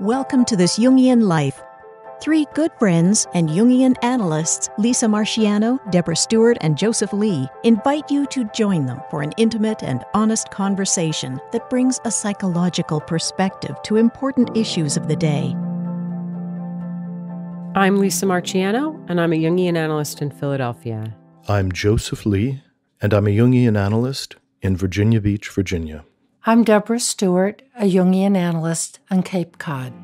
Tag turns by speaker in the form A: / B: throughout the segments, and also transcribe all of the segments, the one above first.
A: Welcome to this Jungian life. Three good friends and Jungian analysts, Lisa Marciano, Deborah Stewart, and Joseph Lee, invite you to join them for an intimate and honest conversation that brings a psychological perspective to important issues of the day.
B: I'm Lisa Marciano, and I'm a Jungian analyst in Philadelphia.
C: I'm Joseph Lee, and I'm a Jungian analyst in Virginia Beach, Virginia.
D: I'm Deborah Stewart, a Jungian analyst on Cape Cod.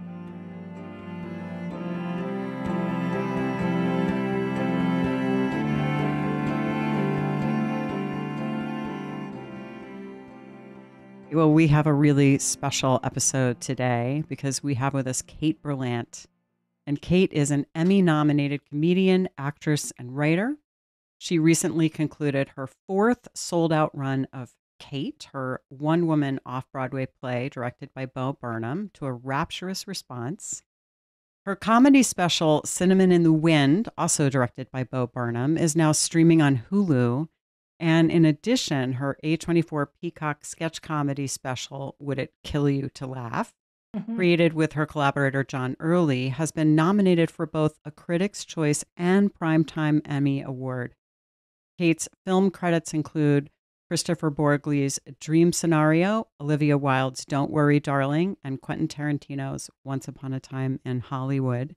B: Well, we have a really special episode today because we have with us Kate Berlant. And Kate is an Emmy nominated comedian, actress, and writer. She recently concluded her fourth sold out run of Kate, her one woman off Broadway play directed by Bo Burnham, to a rapturous response. Her comedy special, Cinnamon in the Wind, also directed by Bo Burnham, is now streaming on Hulu and in addition, her A24 Peacock sketch comedy special, Would It Kill You to Laugh, mm-hmm. created with her collaborator John Early, has been nominated for both a Critics' Choice and Primetime Emmy Award. Kate's film credits include Kristoffer Borgli's Dream Scenario, Olivia Wilde's Don't Worry, Darling, and Quentin Tarantino's Once Upon a Time in Hollywood.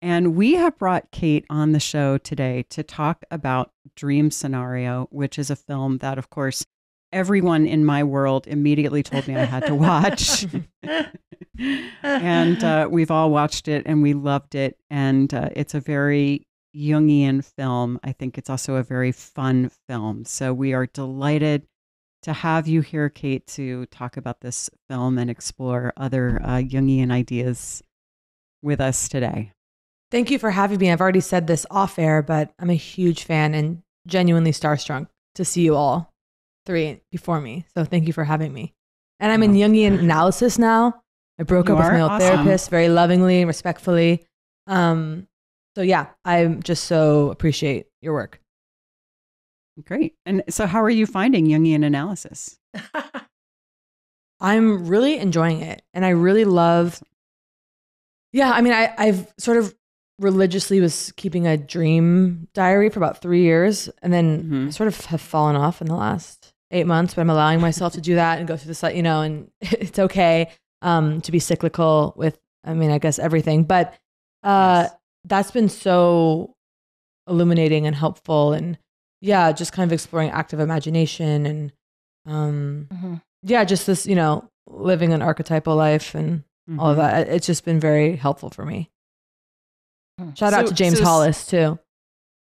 B: And we have brought Kate on the show today to talk about Dream Scenario, which is a film that, of course, everyone in my world immediately told me I had to watch. and uh, we've all watched it and we loved it. And uh, it's a very Jungian film. I think it's also a very fun film. So we are delighted to have you here, Kate, to talk about this film and explore other uh, Jungian ideas with us today.
E: Thank you for having me. I've already said this off air, but I'm a huge fan and genuinely starstruck to see you all three before me. So thank you for having me. And I'm in Jungian analysis now. I broke you up with my old awesome. therapist very lovingly and respectfully. Um, so yeah, I'm just so appreciate your work.
B: Great. And so how are you finding Jungian analysis?
E: I'm really enjoying it. And I really love yeah, I mean, I, I've sort of religiously was keeping a dream diary for about three years, and then mm-hmm. Sort of have fallen off in the last eight months. But I'm allowing myself to do that and go through the site, you know, and it's okay um, to be cyclical with. I mean, I guess everything, but uh, yes. That's been so illuminating and helpful, and yeah, just kind of exploring active imagination and um, mm-hmm. yeah, just this you know, living an archetypal life and mm-hmm. all of mm-hmm. that. It's just been very helpful for me. Hmm. Shout so, out to James so, Hollis too.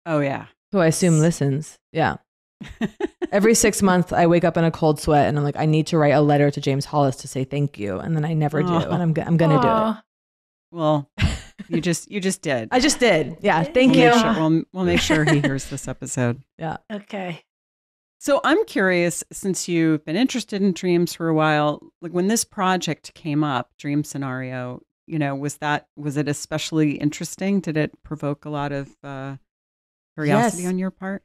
B: Oh yeah.
E: Who I assume listens. Yeah. Every six months, I wake up in a cold sweat, and I'm like, I need to write a letter to James Hollis to say thank you, and then I never do, and I'm I'm gonna Aww. do it.
B: Well, you just you just did.
E: I just did. Yeah. Thank
B: we'll
E: you.
B: Make sure, we'll, we'll make sure he hears this episode.
E: Yeah.
D: Okay.
B: So I'm curious, since you've been interested in dreams for a while, like when this project came up, Dream Scenario, you know, was that was it especially interesting? Did it provoke a lot of uh, curiosity yes. on your part?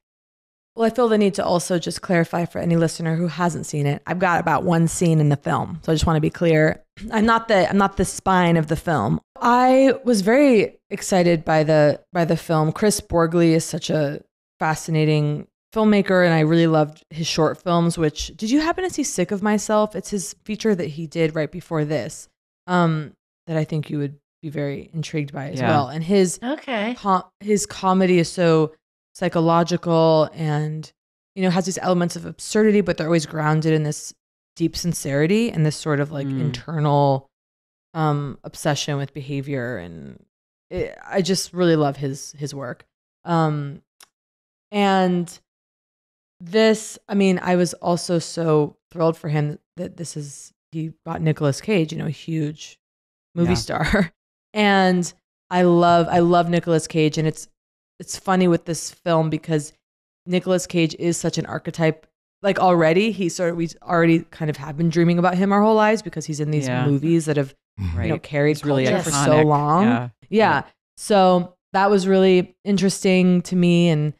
E: Well, I feel the need to also just clarify for any listener who hasn't seen it. I've got about one scene in the film, so I just want to be clear. I'm not the I'm not the spine of the film. I was very excited by the by the film. Chris Borgli is such a fascinating filmmaker, and I really loved his short films. Which did you happen to see Sick of Myself? It's his feature that he did right before this. Um, that I think you would be very intrigued by as yeah. well. And his
D: okay
E: com- his comedy is so psychological and you know has these elements of absurdity, but they're always grounded in this deep sincerity and this sort of like mm. internal um, obsession with behavior. And it, I just really love his his work. Um, and this, I mean, I was also so thrilled for him that this is he got Nicolas Cage, you know, a huge movie yeah. star. And I love I love Nicolas Cage and it's it's funny with this film because Nicolas Cage is such an archetype like already he sort of we already kind of have been dreaming about him our whole lives because he's in these yeah. movies that have right. you know carried really for so long. Yeah. yeah. So that was really interesting to me and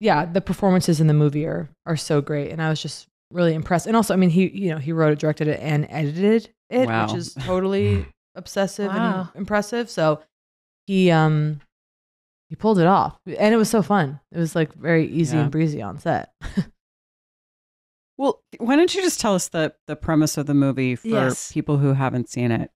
E: yeah, the performances in the movie are are so great and I was just really impressed. And also, I mean, he you know, he wrote it, directed it and edited it, wow. which is totally obsessive
D: Wow.
E: and impressive. So he um he pulled it off, and it was so fun. It was like very easy
B: Yeah.
E: and breezy on set.
B: Well, why don't you just tell us the the premise of the movie for
D: Yes.
B: people who haven't seen it?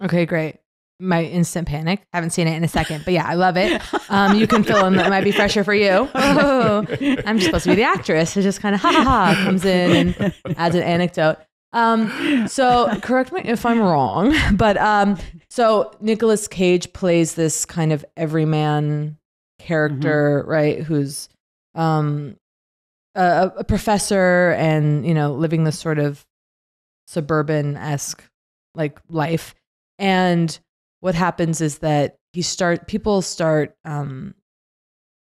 E: Okay, great. My instant panic. Haven't seen it in a second, but yeah, I love it. Um, you can fill in. that might be fresher for you. Oh, I'm just supposed to be the actress who just kind of ha ha ha comes in and adds an anecdote. Um, so correct me if I'm wrong, but um, so Nicolas Cage plays this kind of everyman character, right? Who's um a, a professor and you know living this sort of suburban esque like life, and what happens is that he start people start um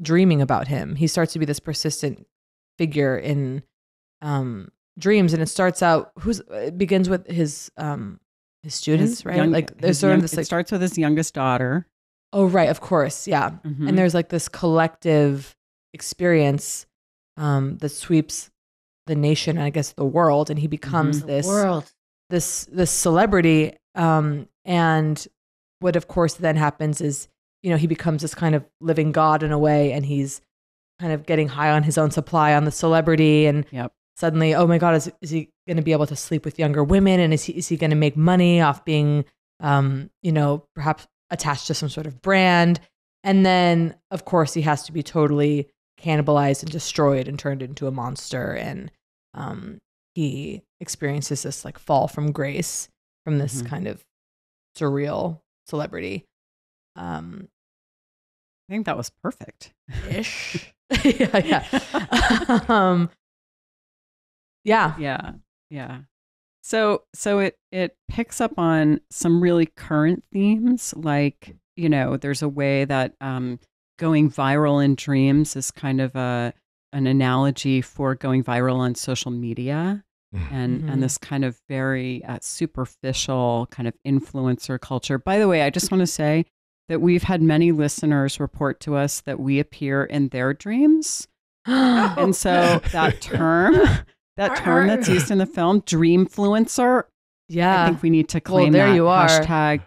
E: dreaming about him. He starts to be this persistent figure in um dreams and it starts out who's it begins with his um his students
B: His
E: right
B: young-
E: like there's sort
B: young-
E: of this
B: it starts with his youngest daughter.
E: oh right of course yeah
B: Mhm.
E: and there's like this collective experience um that sweeps the nation and i guess the world and he becomes
B: Mhm.
E: this
D: World.
E: this this celebrity um and what of course then happens is you know he becomes this kind of living god in a way and he's kind of getting high on his own supply on the celebrity and
B: Yep.
E: Suddenly oh my god is, is he going to be able to sleep with younger women? And is he is he going to make money off being um you know perhaps attached to some sort of brand? And then of course he has to be totally cannibalized and destroyed and turned into a monster. And um he experiences this like fall from grace from this
B: Mhm.
E: kind of surreal celebrity. Um
B: I think that was perfect.
E: ish. Yeah yeah. Um yeah
B: Yeah. Yeah. So so it it picks up on some really current themes like, you know, there's a way that um going viral in dreams is kind of a an analogy for going viral on social media and
E: Mhm.
B: and this kind of very uh, superficial kind of influencer culture. By the way, I just want to say that we've had many listeners report to us that we appear in their dreams. And so that term, that
D: Are-
B: term
D: are-
B: that's used in the film, dreamfluencer,
E: Yeah, I
B: think we need to claim
E: Well,
B: claim
E: there
B: that.
E: you are.
B: Hashtag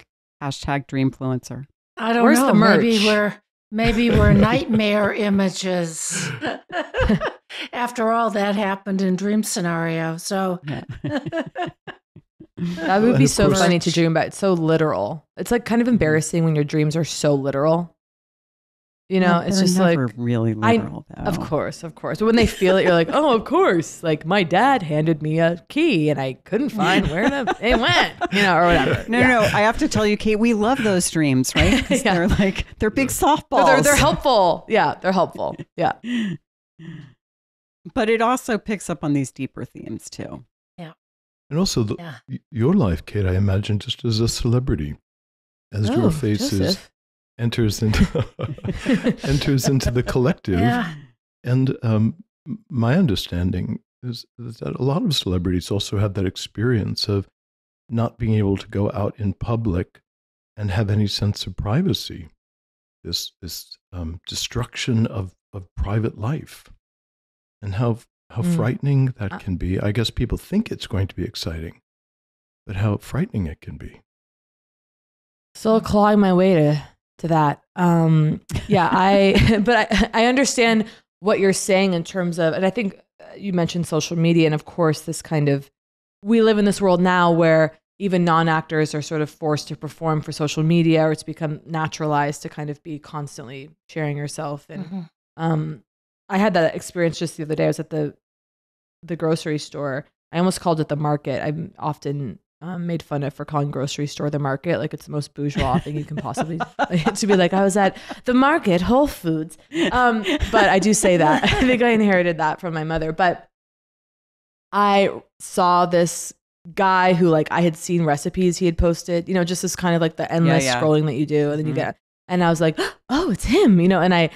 B: hashtag dreamfluencer.
D: I don't
E: Where's
D: know.
E: the
D: Maybe we're maybe we're nightmare images. After all that happened in dream scenario, so
E: That would be so
C: course-
E: funny to dream about. It's so literal. It's like kind of mm-hmm. embarrassing when your dreams are so literal. You know,
B: Well,
E: it's just
B: never
E: like,
B: really
E: I-
B: literal though.
E: of course, of course. But when they feel it, you're like, oh, of course. Like my dad handed me a key and I couldn't find where the, it went, you know, or whatever.
B: No,
E: Yeah.
B: no, no. I have to tell you, Kate, we love those dreams, right? 'Cause
E: Yeah.
B: They're like they're big softballs.
E: They're, they're helpful. Yeah, they're helpful. Yeah.
B: But it also picks up on these deeper themes too. Yeah.
C: And also, the,
D: Yeah.
C: your life, Kate, I imagine, just as a celebrity, as
E: Oh,
C: your face is,
E: Joseph.
C: Enters into enters into the collective.
D: yeah.
C: And um, my understanding is, that a lot of celebrities also have that experience of not being able to go out in public and have any sense of privacy. This this um, destruction of, of private life, and how how
E: Mm.
C: frightening that
E: Uh,
C: can be. I guess people think it's going to be exciting, but how frightening it can be.
E: Still clawing my way to to that. Um, yeah, I but I, I understand what you're saying in terms of, and I think uh, you mentioned social media, and of course, this kind of we live in this world now where even non-actors are sort of forced to perform for social media, or it's become naturalized to kind of be constantly sharing yourself. And
D: Mhm.
E: um, I had that experience just the other day. I was at the the grocery store. I almost called it the market. I'm often um, made fun of for calling grocery store the market, like it's the most bourgeois thing you can possibly to be like. I was at the market, Whole Foods, um, but I do say that. I think I inherited that from my mother. But I saw this guy who, like, I had seen recipes he had posted. You know, just this kind of like the endless
B: yeah.
E: scrolling that you do, and then you
B: Mhm.
E: get. And I was like, oh, it's him, you know. And I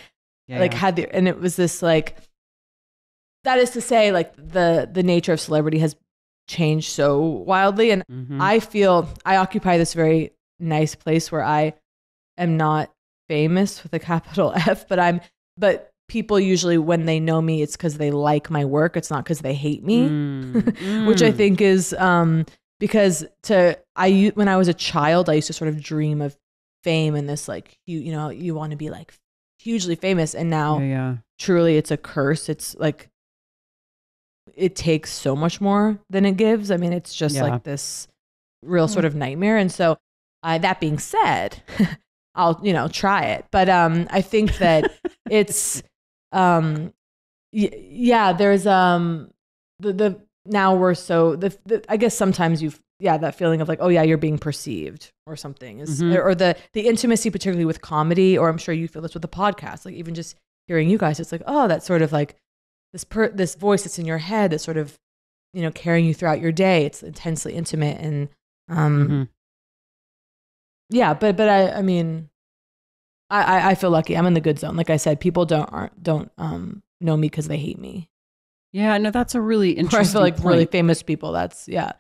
B: Yeah,
E: like
B: yeah.
E: had the and it was this like that is to say like the the nature of celebrity has changed so wildly and
B: Mhm.
E: i feel i occupy this very nice place where i am not famous with a capital f but i'm but people usually when they know me it's because they like my work it's not because they hate me
B: Mm,
E: which i
B: mm.
E: think is um because to I, when I was a child, I used to sort of dream of fame and this like you you know you want to be like hugely famous, and now
B: Yeah, yeah.
E: truly it's a curse. It's like it takes so much more than it gives. I mean, it's just
B: Yeah.
E: like this real sort of nightmare. And so, uh, that being said, I'll you know try it. But um, I think that it's um, y- yeah. There's um the the now we're so the, the I guess sometimes you've yeah that feeling of like oh yeah you're being perceived or something is
B: Mhm.
E: or the the intimacy particularly with comedy or I'm sure you feel this with the podcast like even just hearing you guys it's like oh that sort of like this per this voice that's in your head that's sort of you know carrying you throughout your day it's intensely intimate and um
B: Mhm.
E: yeah but but I I mean I, I feel lucky I'm in the good zone like I said people don't aren't don't um know me because they hate me
B: Yeah, no, that's a really
E: or I
B: interesting.
E: feel like really famous people that's yeah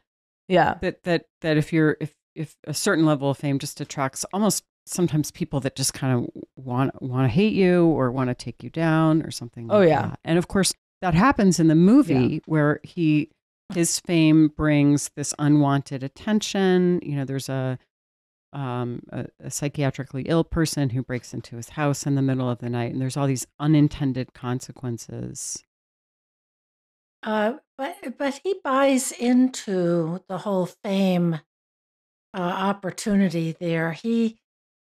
E: yeah
B: that that that if you're if if a certain level of fame just attracts almost sometimes people that just kind of want want to hate you or want to take you down or something.
E: Oh,
B: like
E: yeah.
B: that. and of course that happens in the movie where he his fame brings this unwanted attention. You know, there's a um, a, a psychiatrically ill person who breaks into his house in the middle of the night, and there's all these unintended consequences.
D: Uh, but but he buys into the whole fame uh, opportunity there. He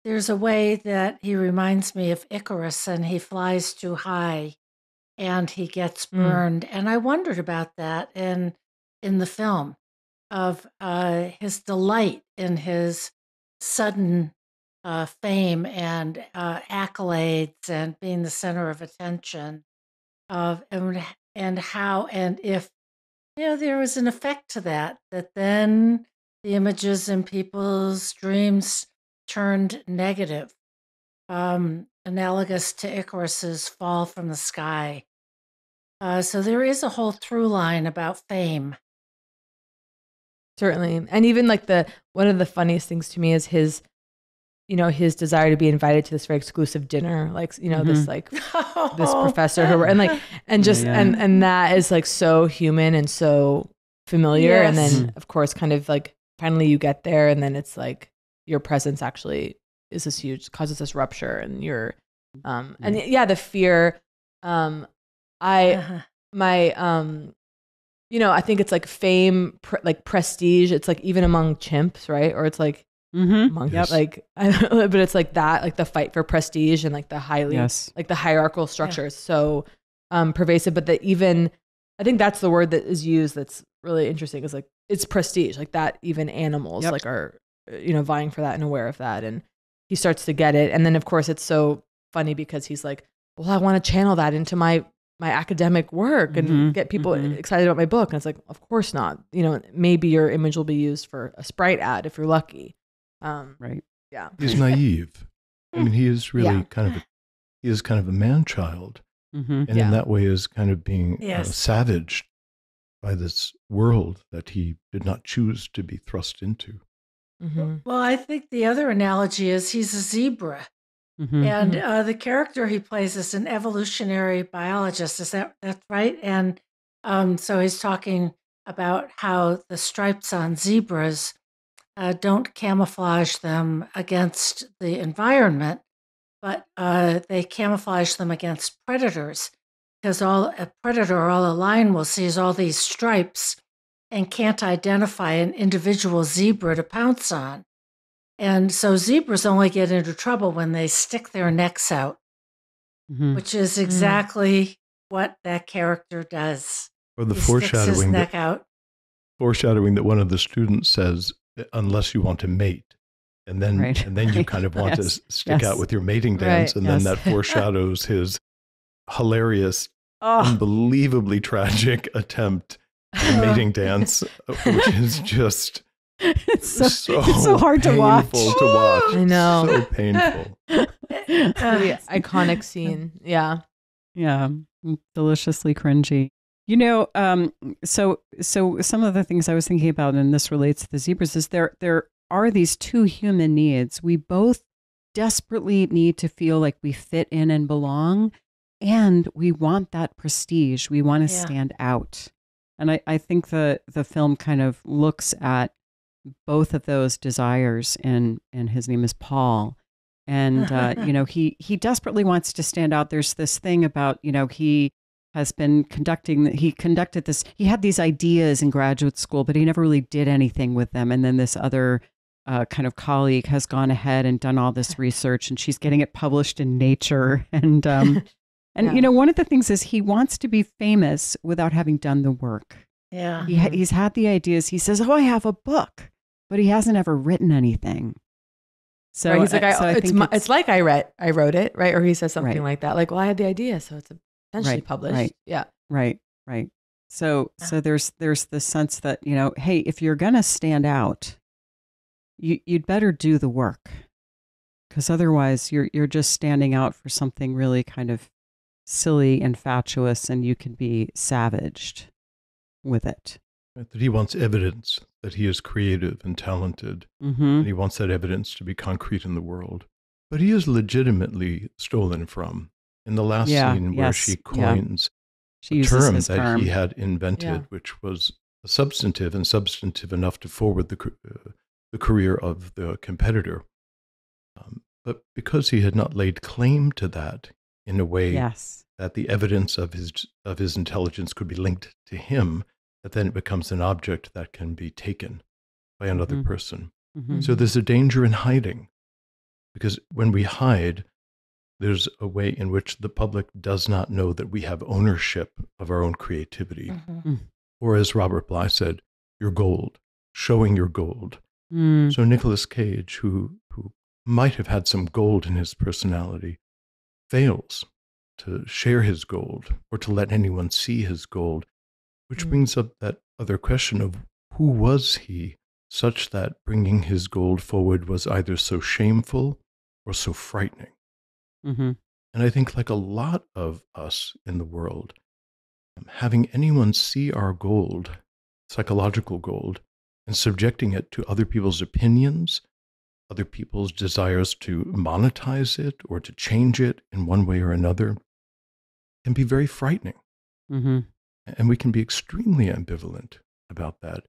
D: there's a way that he reminds me of Icarus, and he flies too high, and he gets
E: Mm.
D: burned. And I wondered about that in in the film of uh, his delight in his sudden uh, fame and uh, accolades and being the center of attention of and, and how and if you know there was an effect to that that then the images in people's dreams turned negative um, analogous to icarus's fall from the sky uh, so there is a whole through line about fame
E: certainly and even like the one of the funniest things to me is his you know his desire to be invited to this very exclusive dinner like you know this
B: Mhm.
E: like this professor who and like and just
B: Yeah.
E: and and that is like so human and so familiar and then of course kind of like finally you get there and then it's like your presence actually is this huge causes this rupture and you're um and yeah the fear um i
D: Uh-huh.
E: my um you know i think it's like fame pre- like prestige it's like even among chimps right or it's like
B: Mm-hmm.
E: among
C: Yes.
E: like I don't know, but it's like that like the fight for prestige and like the highly
B: Yes.
E: like the hierarchical structure is so um pervasive but that even i think that's the word that is used that's really interesting is like it's prestige like that even animals
B: Yep.
E: like are uh, you know vying for that and aware of that and he starts to get it and then of course it's so funny because he's like well i want to channel that into my my academic work and
B: Mhm,
E: get people
B: mhm.
E: excited about my book and it's like of course not you know maybe your image will be used for a sprite ad if you're lucky um
B: Right.
E: yeah
C: He's naive. I mean, he is really
E: Yeah.
C: kind of a, he is kind of a man child,
B: Mm-hmm.
C: and
E: Yeah.
C: in that way is kind of being uh, savaged by this world that he did not choose to be thrust into.
E: mhm.
D: well i think the other analogy is he's a zebra
B: Mm-hmm.
D: And uh, the character he plays is an evolutionary biologist. Is that that's right? And um, so he's talking about how the stripes on zebras uh, don't camouflage them against the environment, but uh, they camouflage them against predators. Because all a predator, all a lion will see is all these stripes and can't identify an individual zebra to pounce on. And so zebras only get into trouble when they stick their necks out,
B: Mm-hmm.
D: which is exactly what that character does.
C: Or the
D: he
C: foreshadowing
D: neck
C: that,
D: out.
C: foreshadowing that one of the students says, "Unless you want to mate." And then,
B: Right,
C: and then you kind of want to
B: Yes,
C: s- stick
B: yes.
C: out with your mating dance,
E: Right,
C: and then that foreshadows his hilarious
B: Oh,
C: unbelievably tragic attempt at mating dance, uh, which is just
B: it's so,
C: so,
B: it's so hard to watch.
C: to watch.
E: I know.
C: So painful.
E: The iconic scene. Yeah.
B: Yeah, mm, deliciously cringy. You know, um, so so some of the things I was thinking about, and this relates to the zebras, is there there are these two human needs. We both desperately need to feel like we fit in and belong, and we want that prestige. We want to
D: Yeah.
B: stand out. And I, I think the the film kind of looks at both of those desires, and and his name is Paul. And uh, you know, he he desperately wants to stand out. There's this thing about you know he has been conducting he conducted this he had these ideas in graduate school but he never really did anything with them and then this other uh, kind of colleague has gone ahead and done all this research and she's getting it published in nature and um and
E: Yeah.
B: you know one of the things is he wants to be famous without having done the work
D: Yeah.
B: he mm-hmm. he's had the ideas he says oh i have a book but he hasn't ever written anything so
E: Right, he's like, I,
B: so I
E: it's,
B: think
E: my, it's like I read, I wrote it, right? Or he says something
B: Right.
E: like that, like, "Well, I had the idea, so it's essentially
B: Right,
E: published."
B: right.
E: Yeah,
B: Right, right. So
D: Yeah.
B: so ah. there's there's the sense that, you know, hey, if you're going to stand out, you you'd better do the work. Cuz otherwise you're you're just standing out for something really kind of silly and fatuous and you can be savaged with it.
C: That he wants evidence that he is creative and talented,
B: Mhm.
C: and he wants that evidence to be concrete in the world. But he is legitimately stolen from. In the last
B: Yeah,
C: scene where
B: yes,
C: she
B: yeah.
C: coins
B: She
C: a term that
B: term.
C: he had invented,
E: Yeah.
C: which was substantive and substantive enough to forward the, uh, the career of the competitor. Um, but because he had not laid claim to that in a way
B: yes.
C: That the evidence of his, of his intelligence could be linked to him, that then it becomes an object that can be taken by another
B: Mhm.
C: person.
B: Mhm.
C: So there's a danger in hiding because when we hide, there's a way in which the public does not know that we have ownership of our own creativity.
D: Mhm.
C: Or as Robert Bly said, your gold, showing your gold.
B: Mm.
C: So Nicolas Cage, who, who might have had some gold in his personality, fails to share his gold or to let anyone see his gold, which
E: Mm.
C: brings up that other question of who was he such that bringing his gold forward was either so shameful or so frightening.
B: Mm-hmm.
C: And I think, like a lot of us in the world, um, having anyone see our gold, psychological gold, and subjecting it to other people's opinions, other people's desires to monetize it or to change it in one way or another, can be very frightening.
B: Mhm.
C: And we can be extremely ambivalent about that.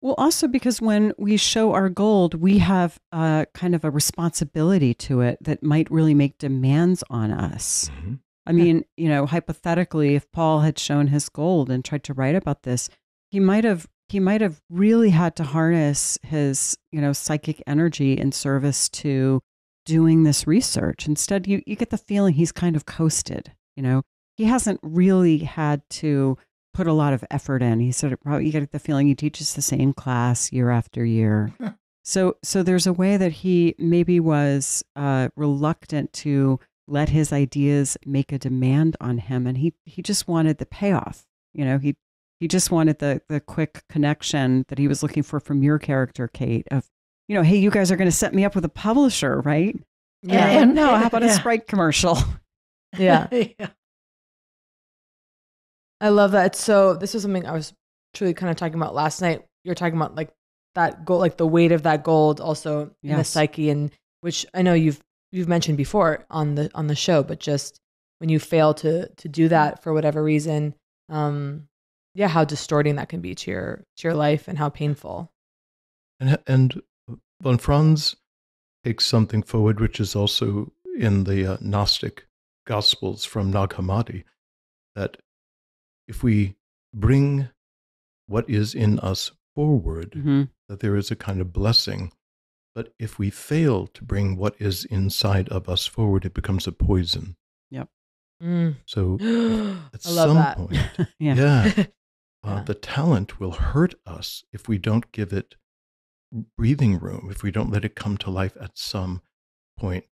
B: Well, also because when we show our gold, we have a kind of a responsibility to it that might really make demands on us.
C: Mhm.
B: I mean, you know, hypothetically, if Paul had shown his gold and tried to write about this, he might have he might have really had to harness his, you know, psychic energy in service to doing this research. Instead, you you get the feeling he's kind of coasted. You know, he hasn't really had to put a lot of effort in. He sort of probably you get the feeling he teaches the same class year after year. so so there's a way that he maybe was uh, reluctant to let his ideas make a demand on him, and he he just wanted the payoff. You know, he he just wanted the the quick connection that he was looking for from your character, Kate. Of you know, hey, you guys are going to set me up with a publisher, right?
E: yeah,
D: And-
B: no, how about a. Sprite commercial?
E: Yeah.
D: yeah.
E: I love that. So this was something I was truly kind of talking about last night. You're talking about like that gold, like the weight of that gold, also in the psyche, and which I know you've you've mentioned before on the on the show, but just when you fail to to do that for whatever reason, um, yeah, how distorting that can be to your to your life and how painful.
C: And, and von Franz takes something forward, which is also in the uh, Gnostic Gospels from Nag Hammadi, that if we bring what is in us forward,
B: hmm
C: that there is a kind of blessing. But if we fail to bring what is inside of us forward, it becomes a poison.
E: Mm.
C: So at some
E: that.
C: point,
B: yeah.
C: yeah, uh,
E: Yeah.
C: the talent will hurt us if we don't give it breathing room, if we don't let it come to life at some point.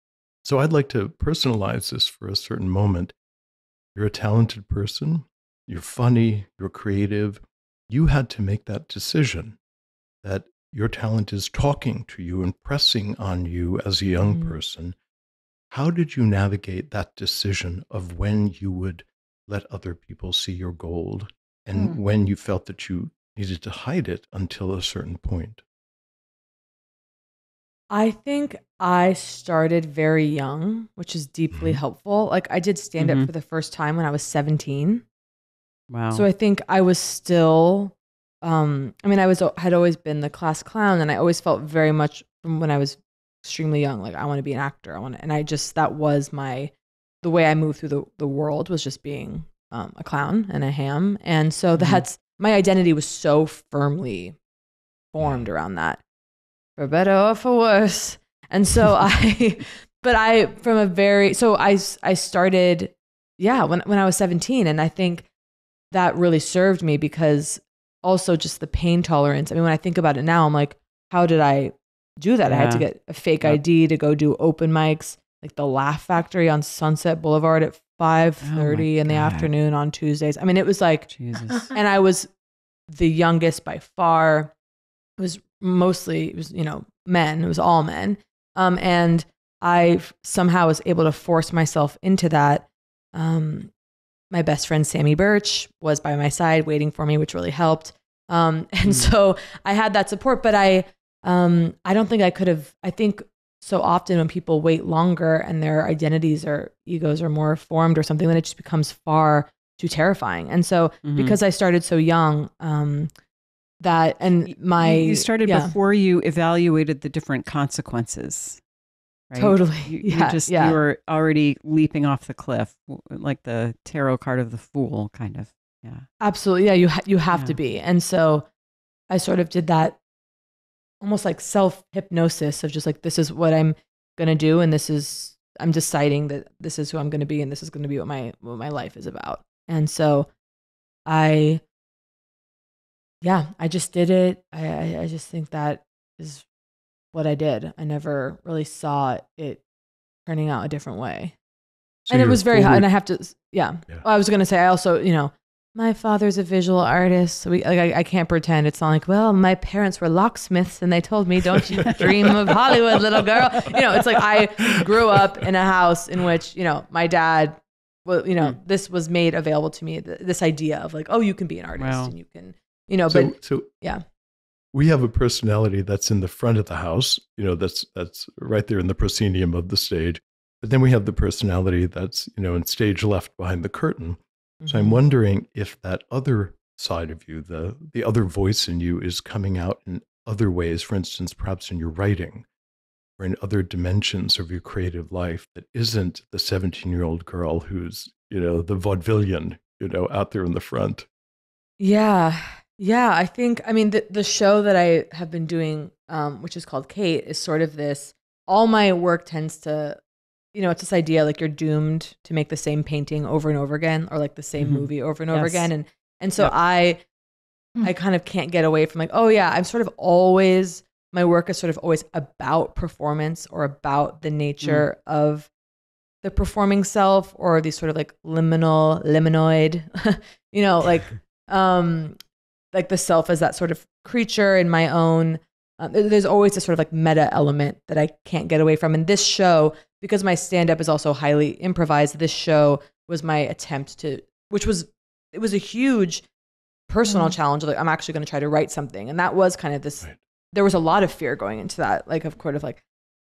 C: So I'd like to personalize this for a certain moment. You're a talented person, you're funny, you're creative. You had to make that decision that your talent is talking to you and pressing on you as a young
E: Mm.
C: person. How did you navigate that decision of when you would let other people see your gold and
D: Hmm.
C: when you felt that you needed to hide it until a certain point?
E: I think I started very young, which is deeply
C: Mhm.
E: helpful. Like I did stand
B: Mhm.
E: up for the first time when I was 17.
B: Wow.
E: So I think I was still um, I mean, I was had always been the class clown, and I always felt very much from when I was extremely young, like I want to be an actor. I want to, and I just that was my the way I moved through the the world was just being um, a clown and a ham, and so
B: Mhm.
E: that's my identity was so firmly formed around that, for better or for worse. And so I, but I from a very so I, I started, yeah, when when I was seventeen, and I think that really served me because also just the pain tolerance. I mean, when I think about it now, I'm like, how did I do that? I had to get a fake
B: Yep.
E: ID to go do open mics, like the Laugh Factory on Sunset Boulevard at oh five thirty in the
B: God.
E: afternoon on Tuesdays. I mean, it was like,
B: Jesus.
E: and I was the youngest by far. It was mostly, it was you know, men. It was all men. Um, and i somehow was able to force myself into that. Um, my best friend Sammy Birch was by my side waiting for me, which really helped. Um, and
B: Mm.
E: so I had that support, but I, um, I don't think I could have. I think so often when people wait longer and their identities or egos are more formed or something, then it just becomes far too terrifying. And so
B: Mhm.
E: because I started so young, um, that and my
B: you, started
E: yeah,
B: before you evaluated the different consequences. Right?
E: Totally.
B: You, you
E: Yeah,
B: just
E: yeah.
B: you were already leaping off the cliff, like the tarot card of the fool, kind of. Yeah.
E: Absolutely. Yeah, you ha- you have
B: Yeah.
E: to be. And so I sort of did that almost like self hypnosis of just like this is what I'm going to do and this is I'm deciding that this is who I'm going to be and this is going to be what my what my life is about. And so I yeah, I just did it. I I, I just think that is what I did. I never really saw it turning out a different way
C: So
E: and it was very hard. And I have to, yeah.
C: Yeah.
E: Well, I was gonna say, I also, you know, my father's a visual artist, so we, like, I, I can't pretend. It's not like, well, my parents were locksmiths, and they told me, "Don't you dream of Hollywood, little girl." You know, it's like I grew up in a house in which, you know, my dad, well, you know,
B: Hmm.
E: this was made available to me. th- This idea of like, oh, you can be an artist,
B: Wow.
E: and you can, you know,
C: so,
E: but
C: so
E: yeah.
C: we have a personality that's in the front of the house you know that's that's right there in the proscenium of the stage but then we have the personality that's you know in stage left behind the curtain so i'm
E: Mhm.
C: wondering if that other side of you the the other voice in you is coming out in other ways for instance perhaps in your writing or in other dimensions of your creative life that isn't the 17 year old girl who's you know the vaudevillian you know out there in the front
E: Yeah. Yeah. I think, I mean, the, the show that I have been doing, um, which is called Kate, is sort of this all my work tends to, you know, it's this idea like you're doomed to make the same painting over and over again or like the same
B: Mhm.
E: movie over and over again. And, and so
B: Yep.
E: I. I kind of can't get away from like, oh yeah, I'm sort of always, my work is sort of always about performance or about the nature of the performing self or these sort of like liminal, liminoid, you know, like um like the self as that sort of creature in my own um, there's always this sort of like meta element that i can't get away from and this show because my stand up is also highly improvised this show was my attempt to which was it was a huge personal
D: Mm.
E: challenge like i'm actually going to try to write something and that was kind of this
C: Right.
E: there was a lot of fear going into that like of course of like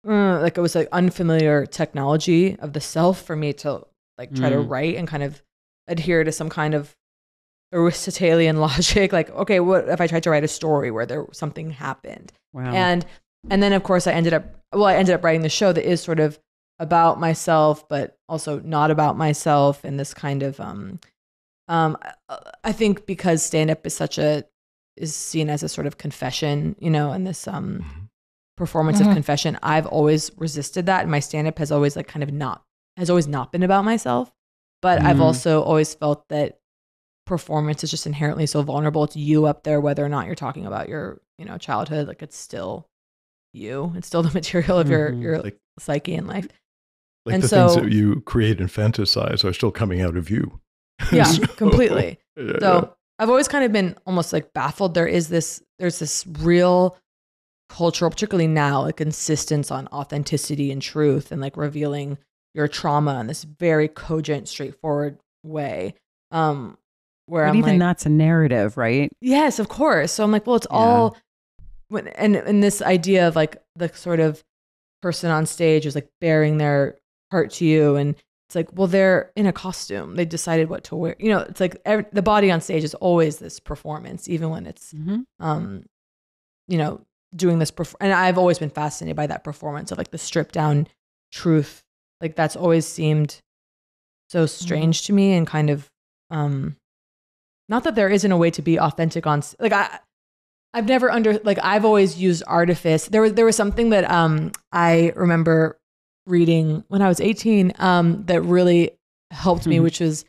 E: uh, like it was like unfamiliar technology of the self for me to like try to
B: Mm.
E: write and kind of adhere to some kind of Aristotelian logic. Like, okay, what if I tried to write a story where there something happened?
B: Wow.
E: And and then of course I ended up well, I ended up writing the show that is sort of about myself, but also not about myself and this kind of um um I- I think because stand up is such a is seen as a sort of confession, you know, and this um
C: Mhm.
E: performance
D: Mhm.
E: of confession. I've always resisted that. And my stand up has always like kind of not has always not been about myself. But I've
B: Mhm.
E: also always felt that performance is just inherently so vulnerable. It's you up there, whether or not you're talking about your, you know, childhood. Like it's still you. It's still the material of your
B: Mhm.
E: your
C: Like-
E: psyche and life.
C: Like
E: And
C: the things
E: so-
C: that you create and fantasize are still coming out of you.
E: Yeah,
C: So-
E: completely.
C: Yeah,
E: So I've always kind of been almost like baffled. There is this, there's this real cultural, particularly now, like insistence on authenticity and truth and like revealing your trauma in this very cogent, straightforward way. Um, where
B: but
E: I'm
B: even
E: like,
B: that's a narrative, right?
E: Yes, of course. So I'm like, well, it's
B: Yeah.
E: all when and and this idea of like the sort of person on stage is like bearing their heart to you and it's like, well, they're in a costume. They decided what to wear. You know, it's like every, the body on stage is always this performance, even when it's,
B: Mhm.
E: um, you know, doing this. Perf- and I've always been fascinated by that performance of like the stripped down truth. Like that's always seemed so strange to me and kind of, um, not that there isn't a way to be authentic on, like I, I've never under like I've always used artifice. There was there was something that um I remember reading when I was 18 um that really helped me,
B: Mhm.
E: which was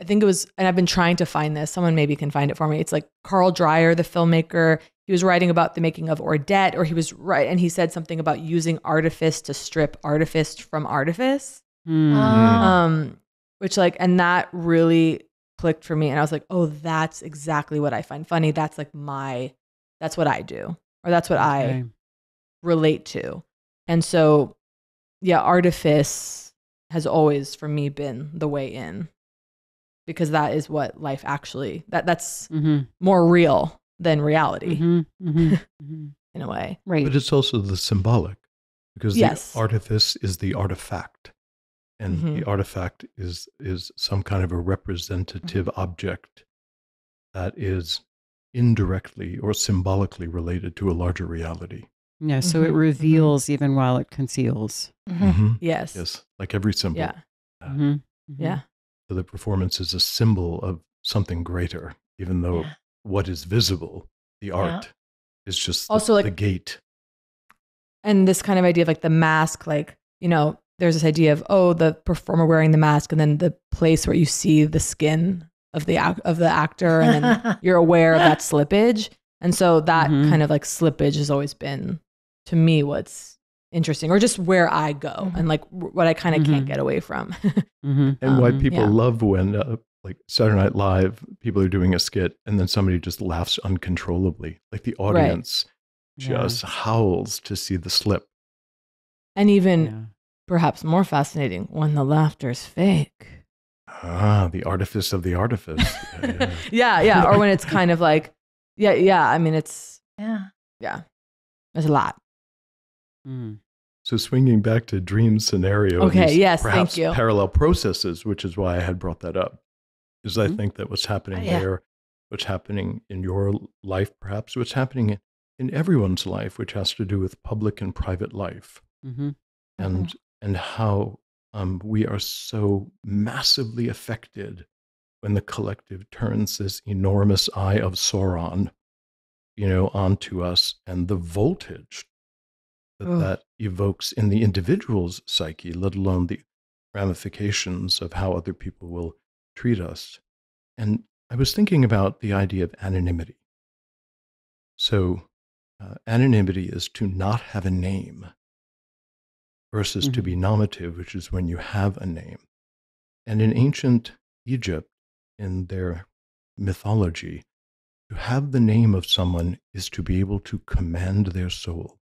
E: I think it was and I've been trying to find this. Someone maybe can find it for me. It's like Carl Dreyer, the filmmaker. He was writing about the making of Ordet, or he was right, and he said something about using artifice to strip artifice from artifice
B: Mm.
E: Um which like and that really clicked for me and i was like oh that's exactly what i find funny that's like my that's what i do or that's what i relate to and so yeah artifice has always for me been the way in because that is what life actually that that's
B: Mhm.
E: more real than reality
B: Mhm. Mhm. Mhm.
E: in a way
B: Right.
C: But it's also the symbolic, because
E: Yes.
C: the artifice is the artifact, and
E: Mhm.
C: the artifact is is some kind of a representative
E: Mm-hmm.
C: object that is indirectly or symbolically related to a larger reality.
B: yeah. So it
E: Mhm. Mhm.
B: reveals even while it conceals.
D: Mhm.
C: Mhm.
E: yes
C: Yes, like every symbol.
E: yeah.
B: Mhm.
E: yeah
C: So the performance is a symbol of something greater, even though
D: Yeah.
C: what is visible, the art, is just the,
E: Also, like-
C: the gate.
E: and this kind of idea of like the mask like you know there's this idea of oh the performer wearing the mask and then the place where you see the skin of the ac- of the actor and then you're aware of that slippage and so that
B: Mhm.
E: kind of like slippage has always been to me what's interesting or just where i go
D: Mhm.
E: and like what i kind of
B: Mhm.
E: can't get away from
B: Mhm.
C: And why
E: Um,
C: people
E: yeah.
C: love when, uh, like Saturday Night Live, people are doing a skit and then somebody just laughs uncontrollably. Like the audience
B: Yeah.
C: just howls to see the slip.
E: and even
B: Yeah.
E: Perhaps more fascinating when the laughter's fake
C: Ah, the artifice of the artifice. Yeah, yeah.
E: yeah yeah or when it's kind of like yeah yeah i mean it's
D: Yeah.
E: yeah there's a lot
B: Mm.
C: So swinging back to dream scenario.
E: Okay,
C: these
E: yes, thank
C: perhaps
E: you.
C: Parallel processes, which is why I had brought that up, is I
B: Mhm.
C: think that what's happening
D: Yeah.
C: there, what's happening in your life, perhaps what's happening in, in everyone's life, which has to do with public and private life,
B: Mm-hmm.
C: and and how um, we are so massively affected when the collective turns this enormous eye of Sauron, you know, onto us, and the voltage that that evokes in the individual's psyche, let alone the ramifications of how other people will treat us. And I was thinking about the idea of anonymity. So, uh, anonymity is to not have a name versus to
B: Mhm.
C: be nominative, which is when you have a name. And in ancient Egypt, in their mythology, to have the name of someone is to be able to command their soul.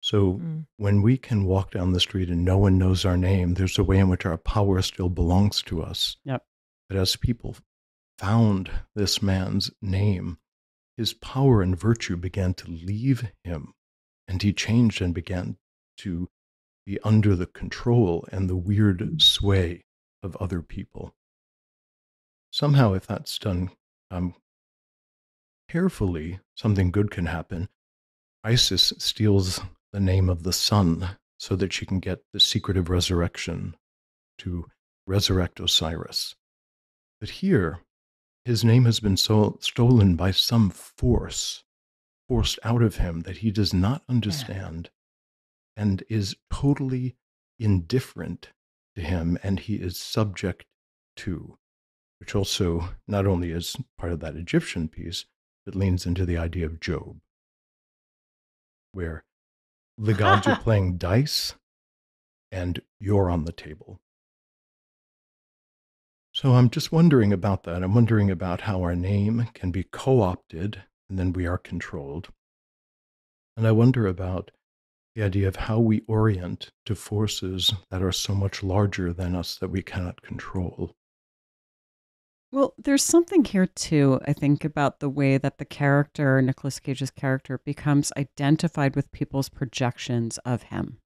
C: So
E: Mm.
C: when we can walk down the street and no one knows our name, there's a way in which our power still belongs to us.
B: Yep.
C: But as people found this man's name, his power and virtue began to leave him, and he changed and began to be under the control and the weird sway of other people. Somehow, if that's done um, carefully, something good can happen. Isis steals the name of the sun so that she can get the secret of resurrection to resurrect Osiris. But here, his name has been so stolen by some force, forced out of him that he does not understand and is totally indifferent to him and he is subject to, which also not only is part of that Egyptian piece, but leans into the idea of Job, where the gods are playing dice and you're on the table. So I'm just wondering about that. I'm wondering about how our name can be co opted and then we are controlled. And I wonder about the idea of how we orient to forces that are so much larger than us that we cannot control.
B: Well, there's something here too, I think, about the way that the character, Nicolas Cage's character, becomes identified with people's projections of him.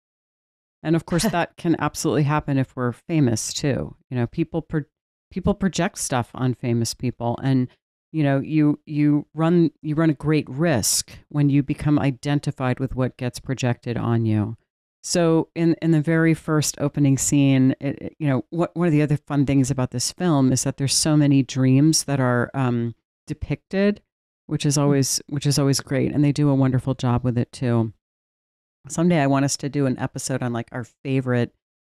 B: And of course, that can absolutely happen if we're famous too. You know, people pro- people project stuff on famous people, and you know, you you run you run a great risk when you become identified with what gets projected on you. So in in the very first opening scene, it, it- you know, what one of the other fun things about this film is that there's so many dreams that are um, depicted, which is always which is always great, and they do a wonderful job with it too. Someday I want us to do an episode on like our favorite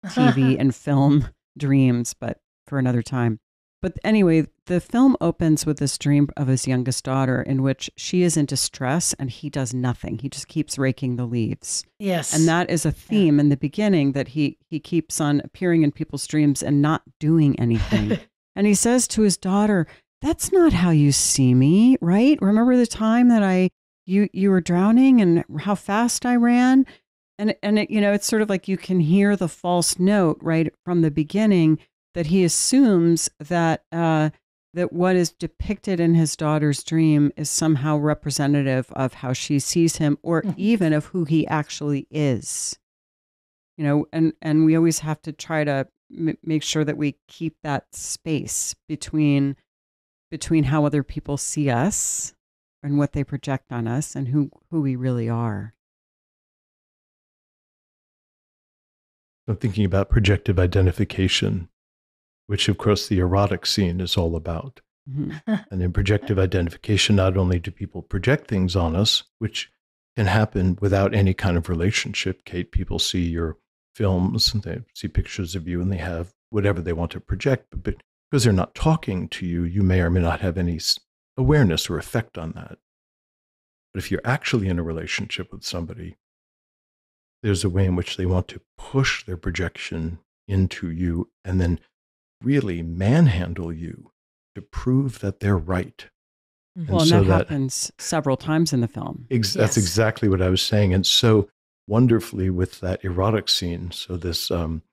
B: TV and film dreams, but for another time. But anyway, the film opens with this dream of his youngest daughter in which she is in distress and he does nothing. He just keeps raking the leaves.
D: yes.
B: And that is a theme in the beginning that he he keeps on appearing in people's dreams and not doing anything. and he says to his daughter, "That's not how you see me, right? Remember the time that I you you were drowning and how fast I ran?" And and it, you know, it's sort of like you can hear the false note right from the beginning that he assumes that uh, that what is depicted in his daughter's dream is somehow representative of how she sees him or
D: Mhm.
B: even of who he actually is you know and and we always have to try to m- make sure that we keep that space between between how other people see us and what they project on us and who who we really are
C: I'm thinking about projective identification, which, of course, the erotic scene is all about.
B: Mhm.
C: And in projective identification, not only do people project things on us, which can happen without any kind of relationship. Kate, people see your films and they see pictures of you and they have whatever they want to project, but, but because they're not talking to you, you may or may not have any awareness or effect on that. But if you're actually in a relationship with somebody, there's a way in which they want to push their projection into you and then really manhandle you to prove that they're right.
E: Mhm.
B: well and
C: so
B: that,
C: that-
B: happens several times in the film
C: Ex- That's exactly what I was saying, and so wonderfully with that erotic scene. So this, um,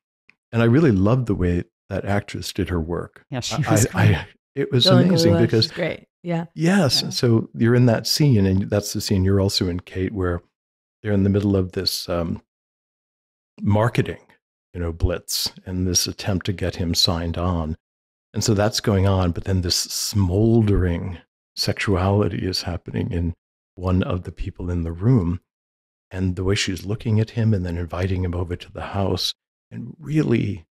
C: and I really loved the way that actress did her work.
B: yeah she was
C: I, I, it was
E: Dylan
C: amazing
E: Gelula,
C: because
E: she's great. Yeah.
C: yes,
B: Yeah.
C: so you're in that scene, and that's the scene you're also in, Kate, where they're in the middle of this um, marketing, you know, blitz and this attempt to get him signed on, and so that's going on. But then this smoldering sexuality is happening in one of the people in the room, and the way she's looking at him and then inviting him over to the house and really,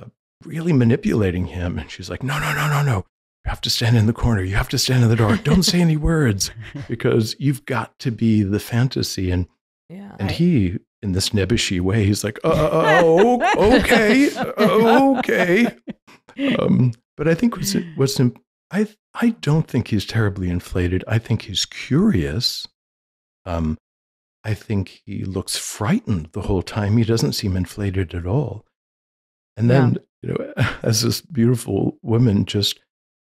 C: uh, really manipulating him. And she's like, no, no, no, no, no. You have to stand in the corner. You have to stand in the dark. Don't say any words because you've got to be the fantasy. And
E: Yeah.
C: and
E: I-
C: he, in this nebbishy way, he's like, uh, oh, okay, uh, okay. Um, but I think what's, what's I, I don't think he's terribly inflated. I think he's curious. Um, I think he looks frightened the whole time. He doesn't seem inflated at all. And then, you know, as this beautiful woman just,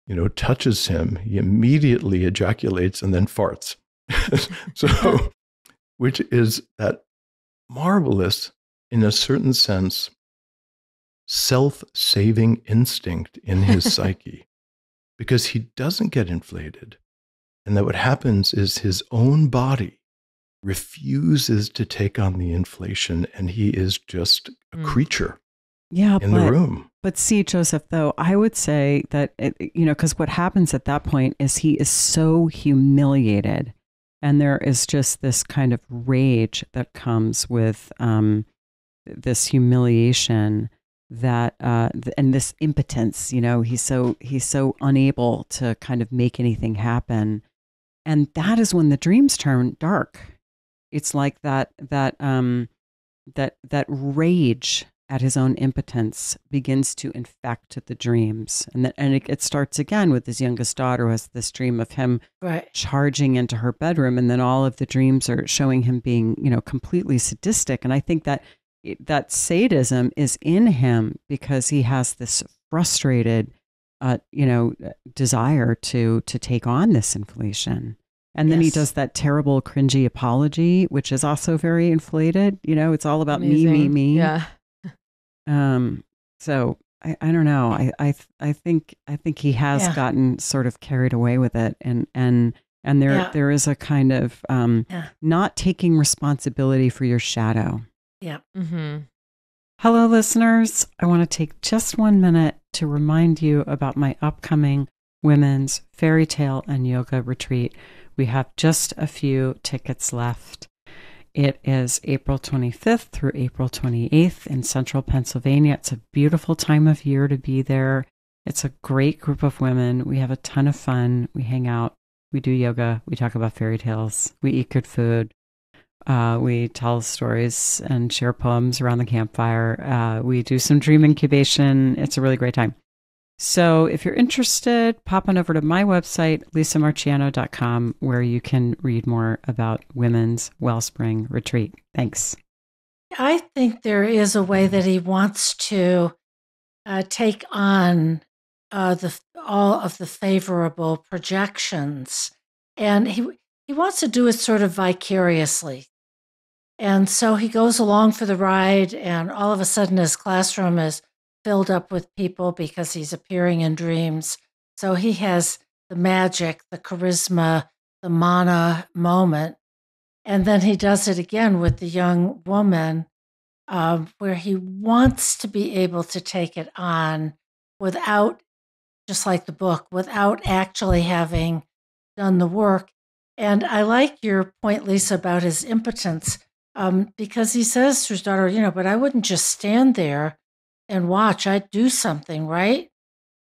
C: you know, touches him, he immediately ejaculates and then farts. so, which is that marvelous, in a certain sense, self saving instinct in his psyche because he doesn't get inflated. And that what happens is his own body refuses to take on the inflation and he is just a
E: Mm.
C: creature
B: yeah
C: in
B: but,
C: the room.
B: but see joseph though i would say that it, you know because what happens at that point is he is so humiliated and there is just this kind of rage that comes with um, this humiliation that uh, and this impotence you know he's so he's so unable to kind of make anything happen. And that is when the dreams turn dark. It's like that that um that that rage at his own impotence begins to infect the dreams. And that and it, it starts again with his youngest daughter who has this dream of him
D: right.
B: charging into her bedroom and then all of the dreams are showing him being you know completely sadistic. And i think that that sadism is in him because he has this frustrated uh, you know desire to to take on this inflation. And then he does that terrible cringy apology which is also very inflated. You know it's all about me me me.
E: Yeah.
B: Um so I, I don't know I, I I think I think he has
D: Yeah.
B: gotten sort of carried away with it and and and there
D: Yeah.
B: there is a kind of um
D: Yeah.
B: not taking responsibility for your shadow
E: Mm-hmm.
B: Hello, listeners. I want to take just one minute to remind you about my upcoming women's fairy tale and yoga retreat. We have just a few tickets left. It is April 25th through April 28th in central Pennsylvania. It's a beautiful time of year to be there. It's a great group of women. We have a ton of fun. We hang out, we do yoga, we talk about fairy tales, we eat good food. Uh, we tell stories and share poems around the campfire. Uh, we do some dream incubation. It's a really great time. So if you're interested, pop on over to my website, lisamarchiano.com, where you can read more about Women's Wellspring Retreat. Thanks.
D: I think there is a way that he wants to uh, take on uh, the all of the favorable projections, and he he wants to do it sort of vicariously. And so he goes along for the ride, and all of a sudden his classroom is filled up with people because he's appearing in dreams. So he has the magic, the charisma, the mana moment. And then he does it again with the young woman, uh, where he wants to be able to take it on without, just like the book, without actually having done the work. And I like your point, Lisa, about his impotence, um, because he says to his daughter, you know, but I wouldn't just stand there and watch. I'd do something, right?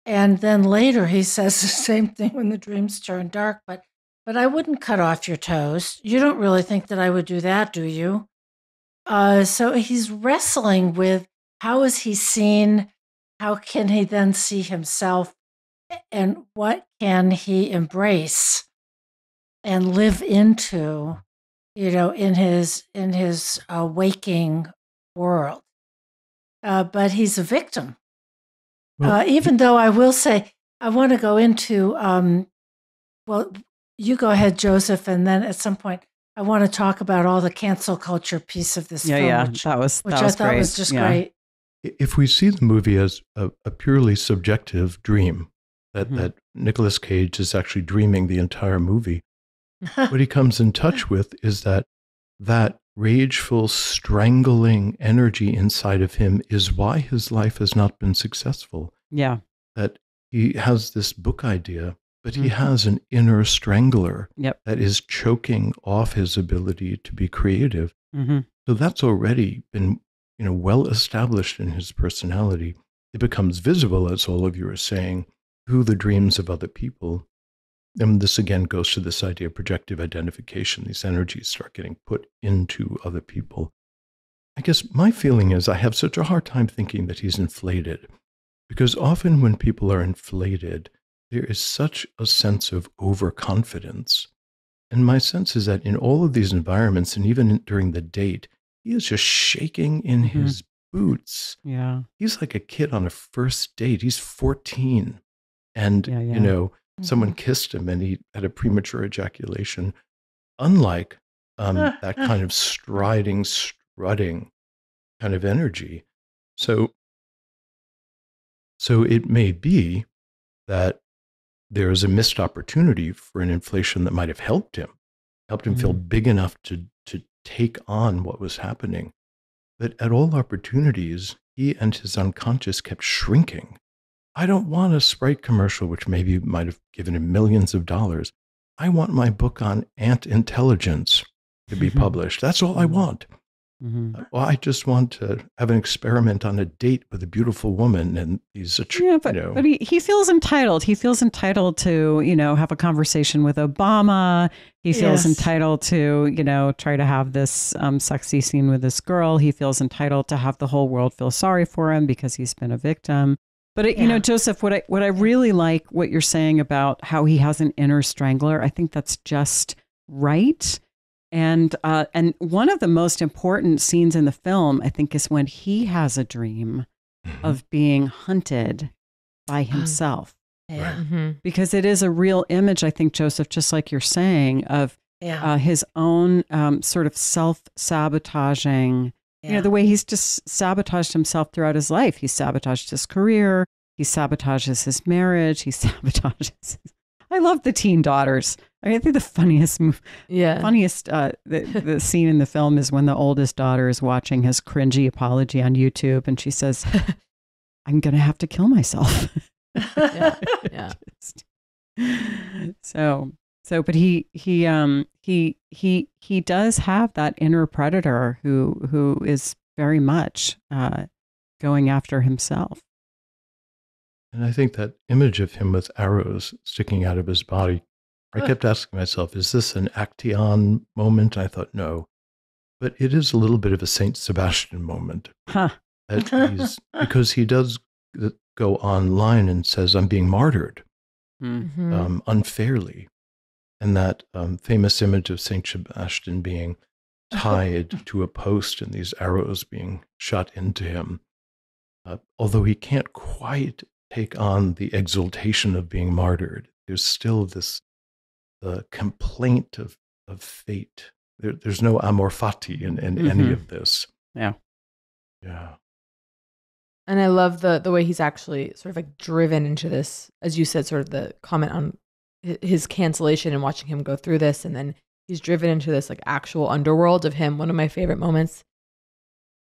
D: And then later he says the same thing when the dreams turn dark, but but I wouldn't cut off your toes. You don't really think that I would do that, do you? Uh, so he's wrestling with how is he seen? How can he then see himself? And what can he embrace and live into, you know, in his in his uh, waking world? Uh, but he's a victim. Well, uh, even though I will say, I want to go into, um, well, you go ahead, Joseph, and then at some point, I want to talk about all the cancel culture piece of this
B: yeah,
D: film.
B: Yeah,
D: which,
B: that was
D: which
B: that
D: I
B: was
D: thought
B: great.
D: was just
B: yeah.
D: great.
C: If we see the movie as a, a purely subjective dream, that, mm-hmm. that Nicolas Cage is actually dreaming the entire movie, what he comes in touch with is that that rageful, strangling energy inside of him is why his life has not been successful.
B: Yeah.
C: That he has this book idea, but mm-hmm. he has an inner strangler
B: yep.
C: that is choking off his ability to be creative.
B: Mm-hmm.
C: So that's already been, you know, well established in his personality. It becomes visible, as all of you are saying, through the dreams of other people. And this again goes to this idea of projective identification. These energies start getting put into other people. I guess my feeling is I have such a hard time thinking that he's inflated because often when people are inflated, there is such a sense of overconfidence. And my sense is that in all of these environments, and even during the date, he is just shaking in mm-hmm. his boots.
B: Yeah.
C: He's like a kid on a first date. He's 14. And, yeah, yeah. you know, Someone mm-hmm. kissed him and he had a premature ejaculation. Unlike um, that kind of striding, strutting kind of energy. So, so it may be that there is a missed opportunity for an inflation that might have helped him, helped him mm-hmm. feel big enough to, to take on what was happening. But at all opportunities, he and his unconscious kept shrinking I don't want a Sprite commercial, which maybe might have given him millions of dollars. I want my book on ant intelligence to be published. That's all I mm-hmm. want. Mm-hmm. Well, I just want to have an experiment on a date with a beautiful woman, and he's a tr-
B: yeah, but,
C: you know.
B: but he, he feels entitled. He feels entitled to you know have a conversation with Obama. He feels yes. entitled to you know try to have this um, sexy scene with this girl. He feels entitled to have the whole world feel sorry for him because he's been a victim. But it, yeah. you know, Joseph, what I what I really like what you're saying about how he has an inner strangler. I think that's just right. And uh, and one of the most important scenes in the film, I think, is when he has a dream mm-hmm. of being hunted by himself.
D: Yeah.
B: Mm-hmm. Because it is a real image, I think, Joseph, just like you're saying, of yeah. uh, his own um, sort of self sabotaging yeah. You know, the way he's just sabotaged himself throughout his life. He sabotaged his career. He sabotages his marriage. He sabotages. I love the teen daughters. I, mean, I think the funniest,
E: yeah,
B: funniest uh, the, the scene in the film is when the oldest daughter is watching his cringy apology on YouTube, and she says, "I'm gonna have to kill myself."
E: yeah, yeah.
B: so so but he he um he he he does have that inner predator who who is very much uh going after himself.
C: And i think that image of him with arrows sticking out of his body i kept asking myself is this an Actaeon moment? I thought no. But it is a little bit of a saint sebastian moment.
B: Huh.
C: He's, because he does go online and says i'm being martyred
E: Mhm.
C: um, unfairly. And that um, famous image of Saint Sebastian being tied to a post and these arrows being shot into him. Uh, although he can't quite take on the exultation of being martyred, there's still this the complaint of, of fate. There, there's no amor fati in, in any
B: Mhm.
C: of this.
B: Yeah.
C: Yeah.
E: And I love the the way he's actually sort of like driven into this, as you said, sort of the comment on hi- his cancellation and watching him go through this, and then he's driven into this like actual underworld of him. One of my favorite moments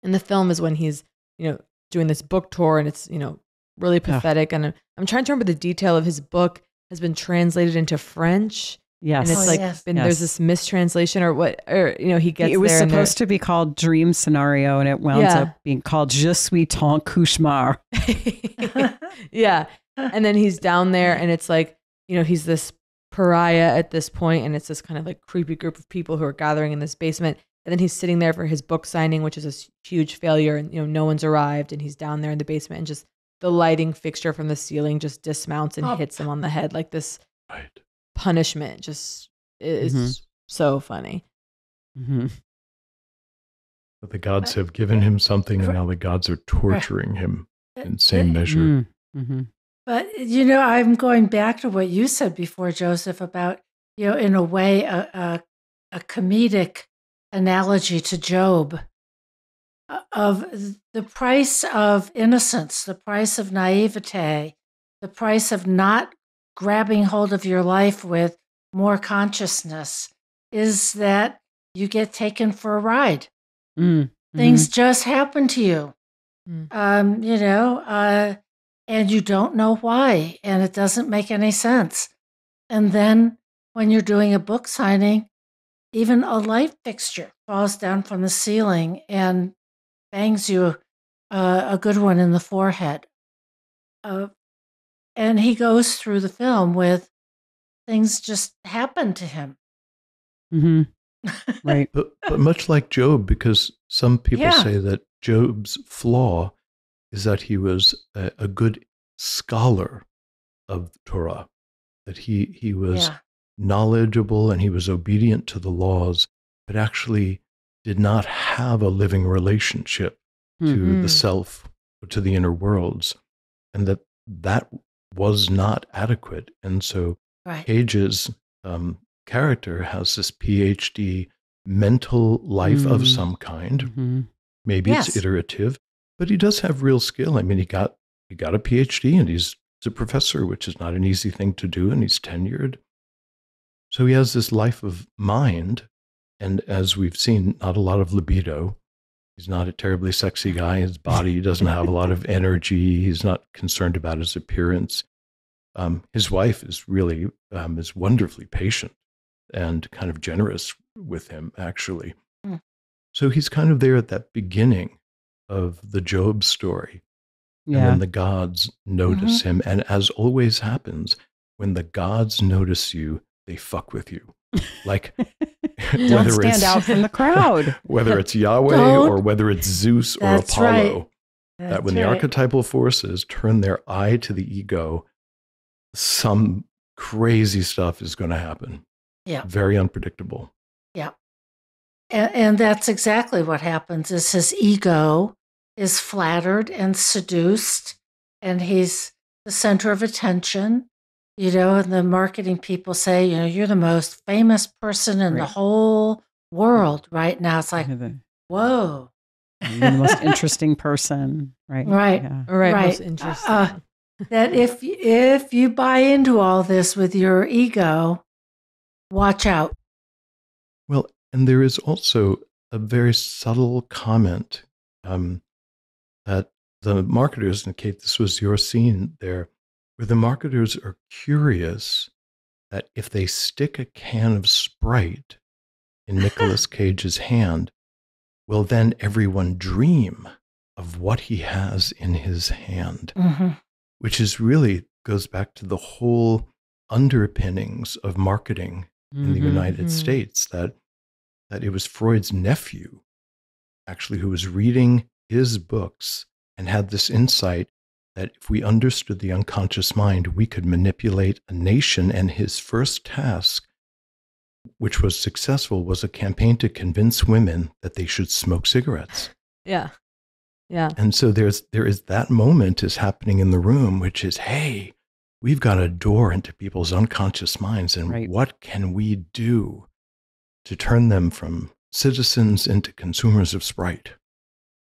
E: in the film is when he's you know doing this book tour, and it's you know really pathetic. And I'm trying to remember the detail of his book has been translated into French,
B: yes
E: and it's
D: Oh,
E: like
D: yes.
E: been there's this mistranslation or what, or you know he gets
B: it was
E: there
B: supposed to be called dream scenario and it wound
E: Yeah.
B: up being called je suis ton cauchemar
E: yeah. And then he's down there and it's like, you know, he's this pariah at this point and it's this kind of like creepy group of people who are gathering in this basement. And then he's sitting there for his book signing, which is a s- huge failure and you know, no one's arrived and he's down there in the basement and just the lighting fixture from the ceiling just dismounts and
D: Oh.
E: hits him on the head like this
C: Right.
E: punishment just is
B: Mhm.
E: so funny.
B: hmm
C: But the gods have given him something, and now the gods are torturing him in same measure.
B: hmm
D: But you know, I'm going back to what you said before, Joseph, about you know, in a way, a a, a comedic analogy to Job uh, of the price of innocence, the price of naivete, the price of not grabbing hold of your life with more consciousness is that you get taken for a ride.
B: Mm
D: things just happen to you.
E: Mm.
D: um, you know uh, and you don't know why and it doesn't make any sense and then when you're doing a book signing even a light fixture falls down from the ceiling and bangs you uh, a good one in the forehead uh, and he goes through the film with things just happen to him
B: Mm-hmm. right
C: But, but much like Job, because some people
D: Yeah.
C: say that Job's flaw is that he was a, a good scholar of the Torah, that he, he was
D: yeah
C: knowledgeable and he was obedient to the laws, but actually did not have a living relationship to
B: Mhm.
C: the self, to the inner worlds, and that that was not adequate. And so
D: right
C: Cage's um, character has this PhD mental life of
B: Mm.
C: some kind.
B: Mhm.
C: Maybe
D: Yes.
C: it's iterative, but he does have real skill. I mean, he got he got a PhD and he's, he's a professor, which is not an easy thing to do, and he's tenured. So he has this life of mind, and as we've seen, not a lot of libido. He's not a terribly sexy guy. His body doesn't have a lot of energy. He's not concerned about his appearance. Um, his wife is really um, is wonderfully patient and kind of generous with him, actually.
D: Hmm.
C: So he's kind of there at that beginning of the Job story. And then the gods notice mm-hmm. him. And as always happens, when the gods notice you, they fuck with you. Like
B: don't
C: whether
B: stand
C: it's
B: out from the crowd
C: whether it's Yahweh
D: Don't.
C: or whether it's Zeus or
D: That's
C: Apollo.
D: right.
C: That when
D: That's
C: the archetypal forces turn their eye to the ego, some crazy stuff is going to happen.
D: Yeah.
C: Very unpredictable. Yeah.
D: And, and that's exactly what happens is his ego is flattered and seduced and he's the center of attention you know and the marketing people say you know you're the most famous person in the whole world right now it's like whoa
B: you're the most interesting person right
D: Right.
B: yeah.
E: All right,
D: Right.
E: most interesting.
D: Uh, that if if you buy into all this with your ego watch out.
C: Well, and there is also a very subtle comment um, that the marketers, and Kate, this was your scene there, where the marketers are curious that if they stick a can of Sprite in Nicolas Cage's hand, will then everyone dream of what he has in his hand?
D: Mm-hmm.
C: Which is really goes back to the whole underpinnings of marketing in the
B: Mhm.
C: United
E: Mhm.
C: States that that it was Freud's nephew actually who was reading his books and had this insight that if we understood the unconscious mind, we could manipulate a nation. And his first task, which was successful, was a campaign to convince women that they should smoke cigarettes.
E: Yeah. Yeah.
C: And so there's there is that moment is happening in the room, which is, hey, we've got a door into people's unconscious minds, and
B: Right.
C: what can we do to turn them from citizens into consumers of Sprite?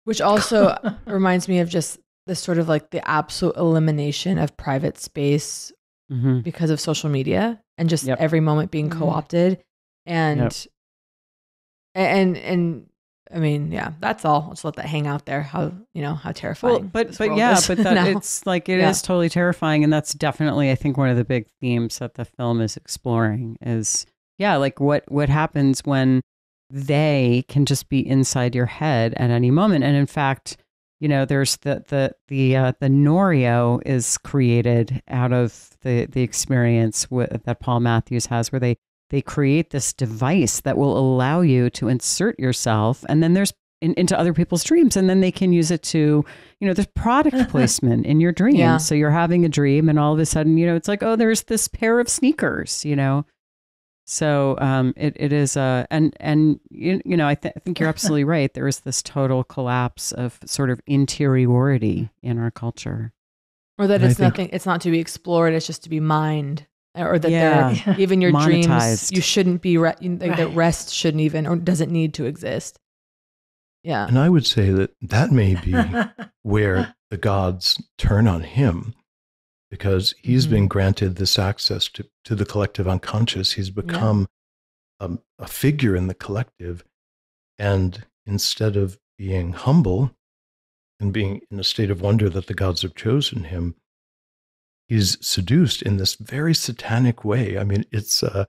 E: Which also reminds me of just this sort of like the absolute elimination of private space
B: Mhm.
E: because of social media and just
B: Yep.
E: every moment being
D: Mhm.
E: co-opted and
B: Yep.
E: and and I mean, yeah, that's all. I'll just let that hang out there. How you know how terrifying.
B: Well, but but yeah,
E: is
B: but that
E: now.
B: it's like it is
E: Yeah.
B: totally terrifying, and that's definitely I think one of the big themes that the film is exploring is yeah, like what what happens when they can just be inside your head at any moment, and in fact, you know, there's the the the uh, the Norio is created out of the the experience with, that Paul Matthews has, where they they create this device that will allow you to insert yourself, and then there's in, into other people's dreams, and then they can use it to you know, there's product placement in your dream.
E: Yeah.
B: So you're having a dream, and all of a sudden, you know, it's like, oh, there's this pair of sneakers, you know. So um, it it is uh, and and you, you know, I, th- I think you're absolutely right. There is this total collapse of sort of interiority in our culture.
E: or that
C: And
E: it's
C: think-
E: nothing. It's not to be explored. It's just to be mined, or that
B: Yeah.
E: even your dreams. You shouldn't be re- like that. Rest shouldn't even or doesn't need to exist. Yeah.
C: And I would say that that may be where the gods turn on him because he's
E: Mhm.
C: been granted this access to, to the collective unconscious. He's become a, a figure in the collective. And instead of being humble and being in a state of wonder that the gods have chosen him, he's seduced in this very satanic way. I mean, it's uh,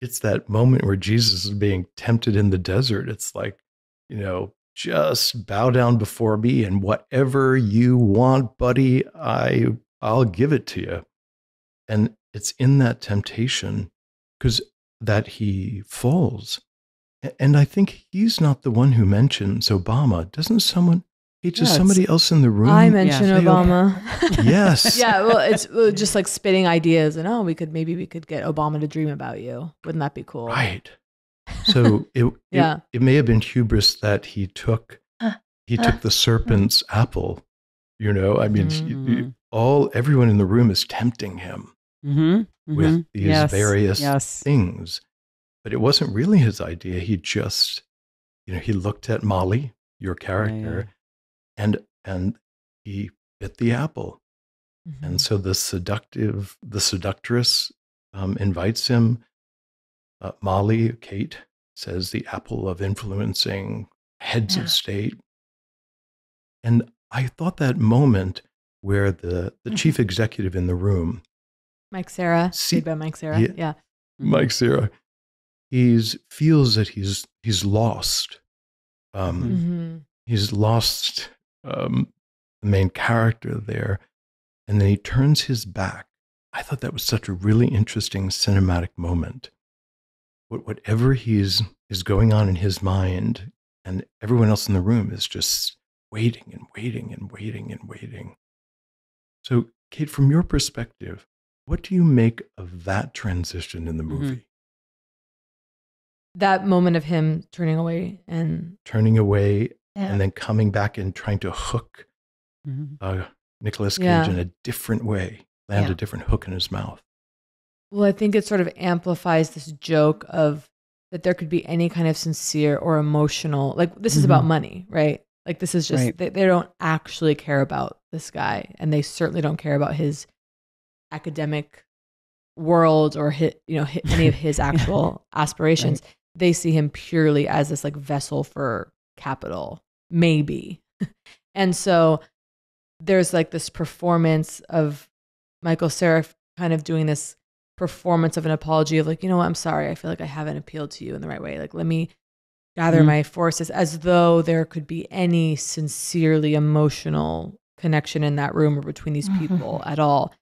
C: it's that moment where Jesus is being tempted in the desert. It's like, you know, just bow down before me and whatever you want, buddy, I I'll give it to you. And it's in that temptation because that he falls. And I think he's not the one who mentions Obama. Doesn't someone, hey, does
B: Yeah,
C: somebody else in the room?
E: I mentioned
C: say,
E: Obama.
C: Yes.
E: yeah. Well, it's just like spitting ideas, and oh, we could maybe we could get Obama to dream about you. Wouldn't that be cool?
C: Right. So it, it-
E: Yeah.
C: it, may have been hubris that he took he took the serpent's apple. You know, I mean, you- you- all everyone in the room is tempting him
B: Mm-hmm.
C: with these
B: yes.
C: various
B: yes.
C: things, but it wasn't really his idea. He just, you know, he looked at Molly, your character, and and he bit the apple.
E: Mhm.
C: And so the seductive, the seductress um, invites him. Uh, Molly, Kate, says the apple of influencing heads
D: Yeah.
C: of state. And I thought that moment where the, the
D: Mhm.
C: chief executive in the room,
E: Mike Cera,
C: See-
E: played by Mike Cera.
C: Yeah.
E: Yeah.
C: Mike Cera, he's feels that he's he's lost. Um,
B: Mhm.
E: hmm
C: he's lost um, the main character there, and then he turns his back. I thought that was such a really interesting cinematic moment. What, whatever he's is going on in his mind, and everyone else in the room is just waiting and waiting and waiting and waiting. So, Kate, from your perspective, what do you make of that transition in the
B: Mhm.
C: movie?
E: That moment of him turning away and
C: Turning away
D: Yeah.
C: and then coming back and trying to hook
B: Mhm.
C: uh, Nicolas Cage
E: Yeah.
C: in a different way, land
D: Yeah.
C: a different hook in his mouth.
E: Well, I think it sort of amplifies this joke of that there could be any kind of sincere or emotional, like this is about
B: Mhm.
E: money, right? Like this is just,
B: Right.
E: they, they don't actually care about this guy. And they certainly don't care about his academic world or hit, you know, hit any of his actual aspirations. They see him purely as this like vessel for capital, maybe. and so there's like this performance of Michael Cera kind of doing this performance of an apology of like, you know what, I'm sorry. I feel like I haven't appealed to you in the right way. Like, let me gather
B: Mhm.
E: my forces as though there could be any sincerely emotional connection in that room or between these people at all.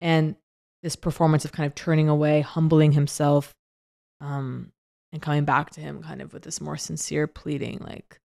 E: And this performance of kind of turning away, humbling himself, um, and coming back to him kind of with this more sincere pleading, like,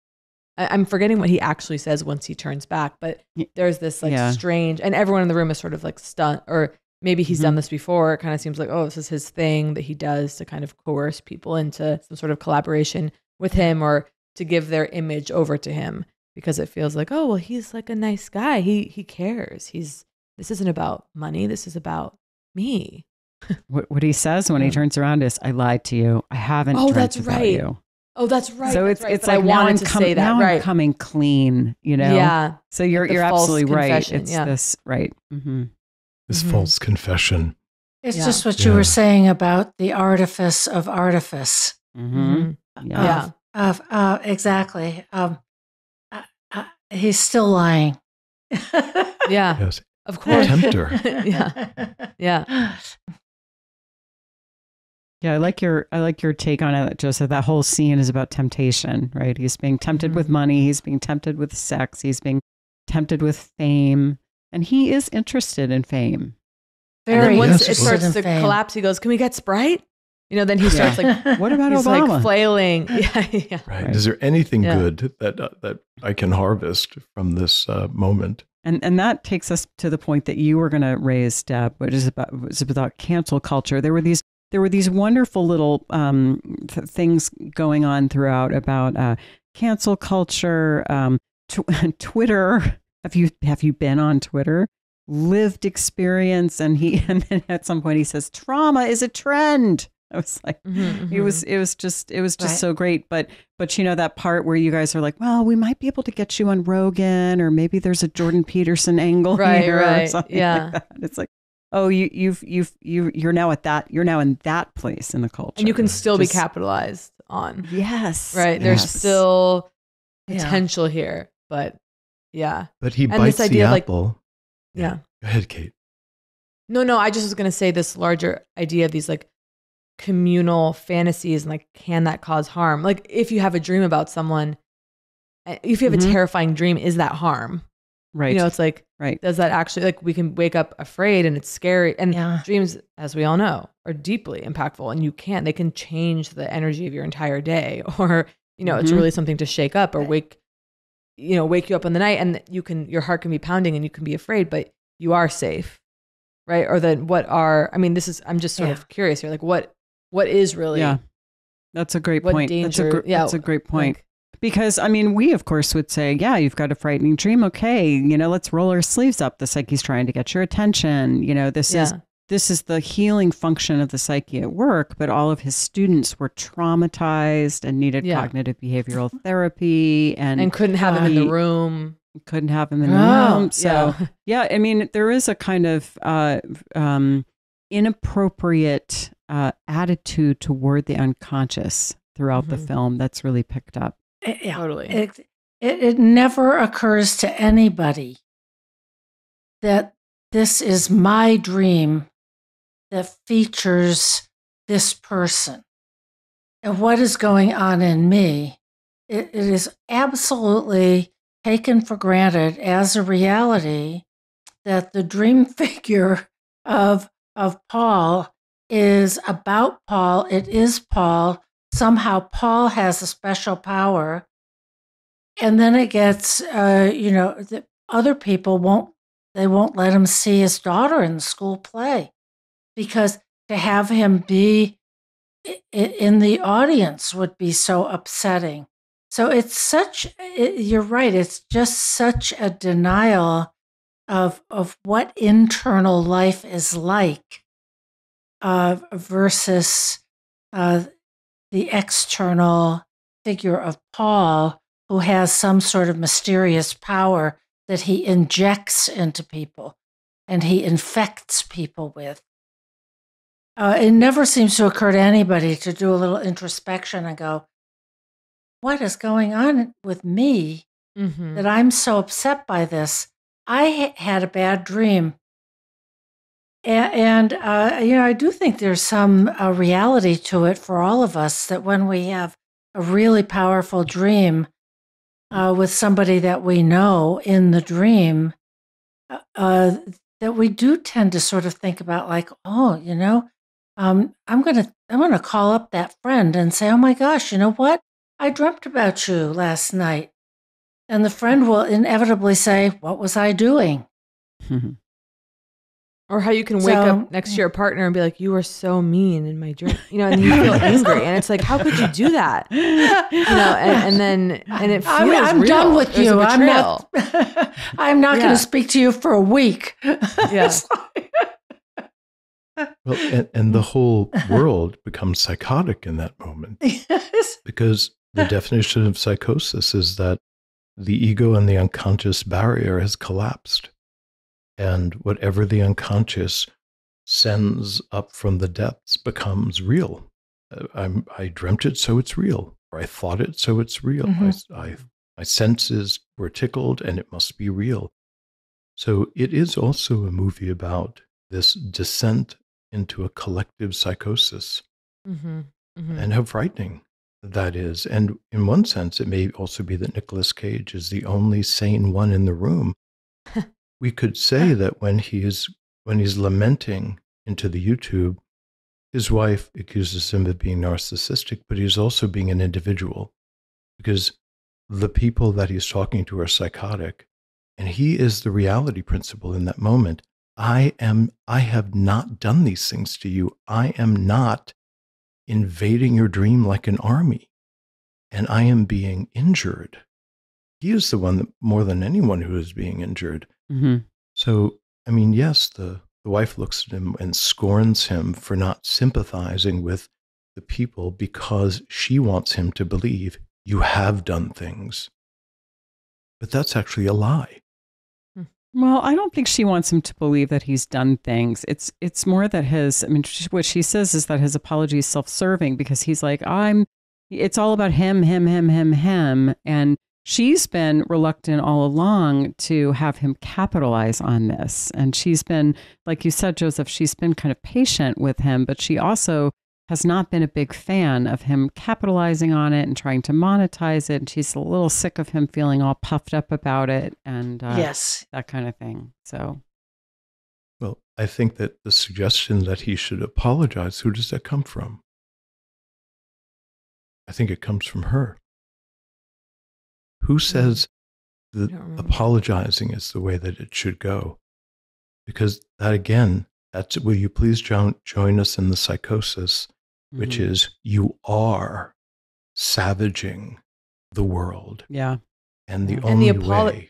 E: I- I'm forgetting what he actually says once he turns back, but there's this like
B: Yeah.
E: strange, and everyone in the room is sort of like stunned, or maybe he's
B: Mhm.
E: done this before. It kind of seems like, oh, this is his thing that he does to kind of coerce people into some sort of collaboration with him or to give their image over to him because it feels like, oh, well, he's like a nice guy. He he cares. He's this isn't about money. This is about me.
B: What, what he says when he turns around is, "I lied to you. I haven't
E: Oh, that's
B: about
E: right.
B: you."
E: Oh, that's right.
B: so
E: that's
B: it's
E: right.
B: it's
E: But
B: like
E: I
B: now
E: wanted
B: I'm
E: to
B: com-
E: say that.
B: now
E: right.
B: I'm coming clean. You know.
E: Yeah.
B: So you're
E: the
B: you're absolutely right. It's
E: yeah.
B: this right. Mm-hmm.
C: This
E: Mhm.
C: false confession.
D: It's
E: Yeah.
D: just what you were saying about the artifice of artifice.
B: hmm
E: Mhm.
B: Yeah.
E: Yeah.
D: Of uh, exactly. Um, he's still lying.
E: Yeah.
C: Yes.
E: Of course.
C: Tempter.
E: yeah. Yeah.
B: Yeah, I like your I like your take on it, Joseph. That whole scene is about temptation, right? He's being tempted with
E: Mhm.
B: money, he's being tempted with sex, he's being tempted with fame, and he is interested in fame.
E: And then
D: Very
E: once
C: Yes,
E: it starts to
D: fame.
E: collapse, he goes, "Can we get Sprite?" You know, then he starts like
B: What about
E: he's
B: Obama?
E: like flailing. Yeah, yeah.
C: Right.
B: Right.
C: Is there anything
E: Yeah.
C: good that uh, that I can harvest from this uh, moment?
B: And and that takes us to the point that you were going to raise, Deb, which is about was about cancel culture. There were these there were these wonderful little um, th- things going on throughout about uh, cancel culture, um, tw- Twitter. Have you have you been on Twitter? Lived experience, and he and then at some point he says trauma is a trend. I was like,
E: Mhm,
B: it
E: mhm.
B: was it was just it was just
D: Right.
B: so great but but you know that part where you guys are like well we might be able to get you on rogan or maybe there's a jordan peterson angle
E: Right,
B: here or
E: right,
B: something
E: yeah.
B: like that. it's like oh you you've you've you you're now at that you're now in that place in the culture
E: and you can still be capitalized on.
B: yes
E: Right. There's
B: yes.
E: still
D: Yeah.
E: potential here, but yeah.
C: But he
E: And
C: bites
E: this idea
C: the
E: of, like-
C: apple.
E: Yeah.
C: Go ahead, Kate.
E: No, no, I just was going to say this larger idea of these like communal fantasies and like can that cause harm? Like if you have a dream about someone uh, if you have
B: Mhm.
E: a terrifying dream, is that harm?
B: right
E: You know, it's like
B: right
E: does that actually like we can wake up afraid and it's scary and
D: Yeah.
E: dreams as we all know are deeply impactful and you can they can change the energy of your entire day or you know it's
B: Mhm.
E: really something to shake up or wake you know wake you up in the night and you can your heart can be pounding and you can be afraid but you are safe right or then what are i mean this is i'm just sort
D: Yeah.
E: of curious here like what what is really
B: yeah that's a great point that's a,
E: danger-
B: gr-
E: yeah,
B: that's a great point
E: like,
B: Because, I mean, we, of course, would say, yeah, you've got a frightening dream. Okay. You know, let's roll our sleeves up. The psyche's trying to get your attention. You know, this is this is the healing function of the psyche at work, but all of his students were traumatized and needed
E: Yeah.
B: cognitive behavioral therapy and,
E: and couldn't have him in the room
B: couldn't have him in the
D: Oh,
B: room. So,
E: yeah
B: yeah, I mean, there is a kind of uh, um, inappropriate uh, attitude toward the unconscious throughout the
E: Mhm.
B: film that's really picked up.
D: yeah.
E: totally
D: It, it, it never occurs to anybody that this is my dream that features this person. And what is going on in me, it, it is absolutely taken for granted as a reality that the dream figure of, of Paul is about Paul. It is Paul. Somehow Paul has a special power and then it gets uh, you know the other people won't they won't let him see his daughter in the school play because to have him be in the audience would be so upsetting so it's such it, you're right it's just such a denial of of what internal life is like uh, versus uh, the external figure of paul who has some sort of mysterious power that he injects into people and he infects people with. uh, it never seems to occur to anybody to do a little introspection and go, what is going on with me
E: Mhm.
D: that I'm so upset by this? I ha- had a bad dream. And, uh, you know, I do think there's some uh, reality to it for all of us that when we have a really powerful dream uh, with somebody that we know in the dream, uh, uh, that we do tend to sort of think about like, oh, you know, um, I'm gonna I'm gonna call up that friend and say, oh my gosh, you know what? I dreamt about you last night, and the friend will inevitably say, what was I doing?
E: Or how you can wake
D: So-
E: up next to your partner and be like, "You were so mean in my dream," you know, and you feel angry, and it's like, how could you do that? You know, and, and then and it feels
D: I'm, I'm
E: real.
D: done with
E: There's
D: you. I'm not. I'm not
E: Yeah.
D: going to speak to you for a week.
E: Yeah.
C: Well, and, and the whole world becomes psychotic in that moment
D: yes.
C: because the definition of psychosis is that the ego and the unconscious barrier has collapsed. And whatever the unconscious sends up from the depths becomes real. Uh, I'm, I dreamt it, so it's real. Or I thought it, so it's real. I, I, my senses were tickled, and it must be real. So it is also a movie about this descent into a collective psychosis
E: Mm-hmm. Mm-hmm.
C: and how frightening that is. And in one sense, it may also be that Nicolas Cage is the only sane one in the room. we could say that when he is when he's lamenting into the YouTube, his wife accuses him of being narcissistic, but he's also being an individual because the people that he's talking to are psychotic, and he is the reality principle in that moment. I am I have not done these things to you. I am not invading your dream like an army, and I am being injured. He is the one that more than anyone who is being injured.
B: Hmm
C: So, I mean, yes, the, the wife looks at him and scorns him for not sympathizing with the people because she wants him to believe you have done things. But that's actually a lie.
B: Well, I don't think she wants him to believe that he's done things. It's it's more that his. I mean, what she says is that his apology is self-serving because he's like, I'm. It's all about him, him, him, him, him, and she's been reluctant all along to have him capitalize on this. And she's been, like you said, Joseph, she's been kind of patient with him, but she also has not been a big fan of him capitalizing on it and trying to monetize it. And she's a little sick of him feeling all puffed up about it. And uh,
D: yes.
B: that kind of thing. So,
C: Well, I think that the suggestion that he should apologize, who does that come from? I think it comes from her. Who says that apologizing is the way that it should go? Because that again, that's will you please join, join us in the psychosis, which
B: mhm.
C: is you are savaging the world.
B: yeah,
C: And the.
E: And the
C: only
E: apolo-
C: way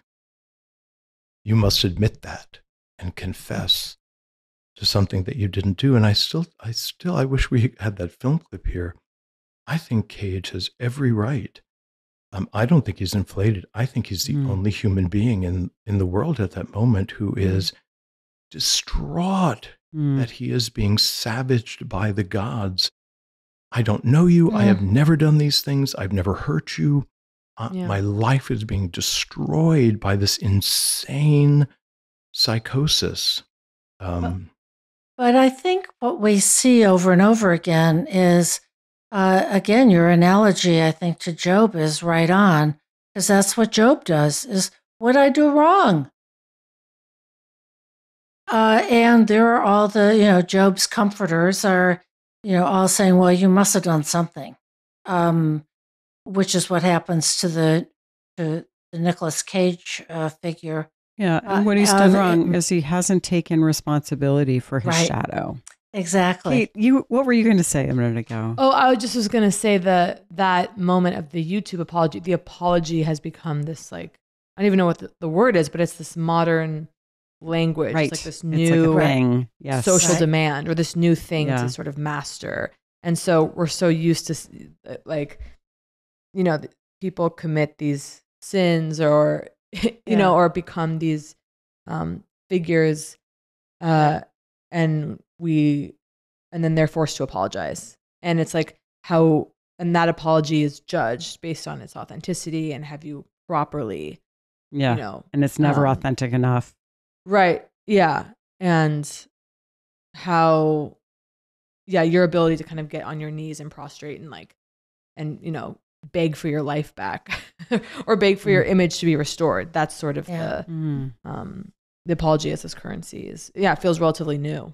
C: you must admit that and confess to something that you didn't do. And I still, I still, I wish we had that film clip here. I think Cage has every right. Um, I don't think he's inflated. I think he's the
B: Mm.
C: only human being in, in the world at that moment who is distraught
B: Mm.
C: that he is being savaged by the gods. I don't know you. I have never done these things. I've never hurt you. Uh,
E: Yeah.
C: My life is being destroyed by this insane psychosis. Um,
D: But I think what we see over and over again is, uh, again, your analogy, I think, to Job is right on, because that's what Job does is, what I do wrong? Uh, and there are all the, you know, Job's comforters are, you know, all saying, well, you must have done something, um, which is what happens to the, to the Nicolas Cage uh, figure.
B: yeah.
D: uh,
B: And what he's
D: uh,
B: done
D: the-
B: wrong is he hasn't taken responsibility for his
D: Right.
B: shadow.
D: Exactly.
B: Kate, you what were you going to say a minute ago?
E: Oh, I just was gonna say that that moment of the YouTube apology, the apology has become this like I don't even know what the, the word is, but it's this modern language,
B: right,
E: it's like this
B: It's
E: new
B: like a thing. Yes,
E: social
D: Right.
E: demand or this new thing
B: Yeah.
E: to sort of master. And so we're so used to uh, like, you know, people commit these sins or, you
B: Yeah.
E: know, or become these um, figures. Uh, and we and then they're forced to apologize. And it's like how and that apology is judged based on its authenticity and have you properly,
B: Yeah.
E: you know,
B: and it's never
E: um,
B: authentic enough.
E: Right. Yeah. And how, yeah, your ability to kind of get on your knees and prostrate and like, and, you know, beg for your life back or beg for your image to be restored. That's sort of
D: Yeah.
B: Mm.
E: the, um, the apology as this currency is, yeah, it feels relatively new.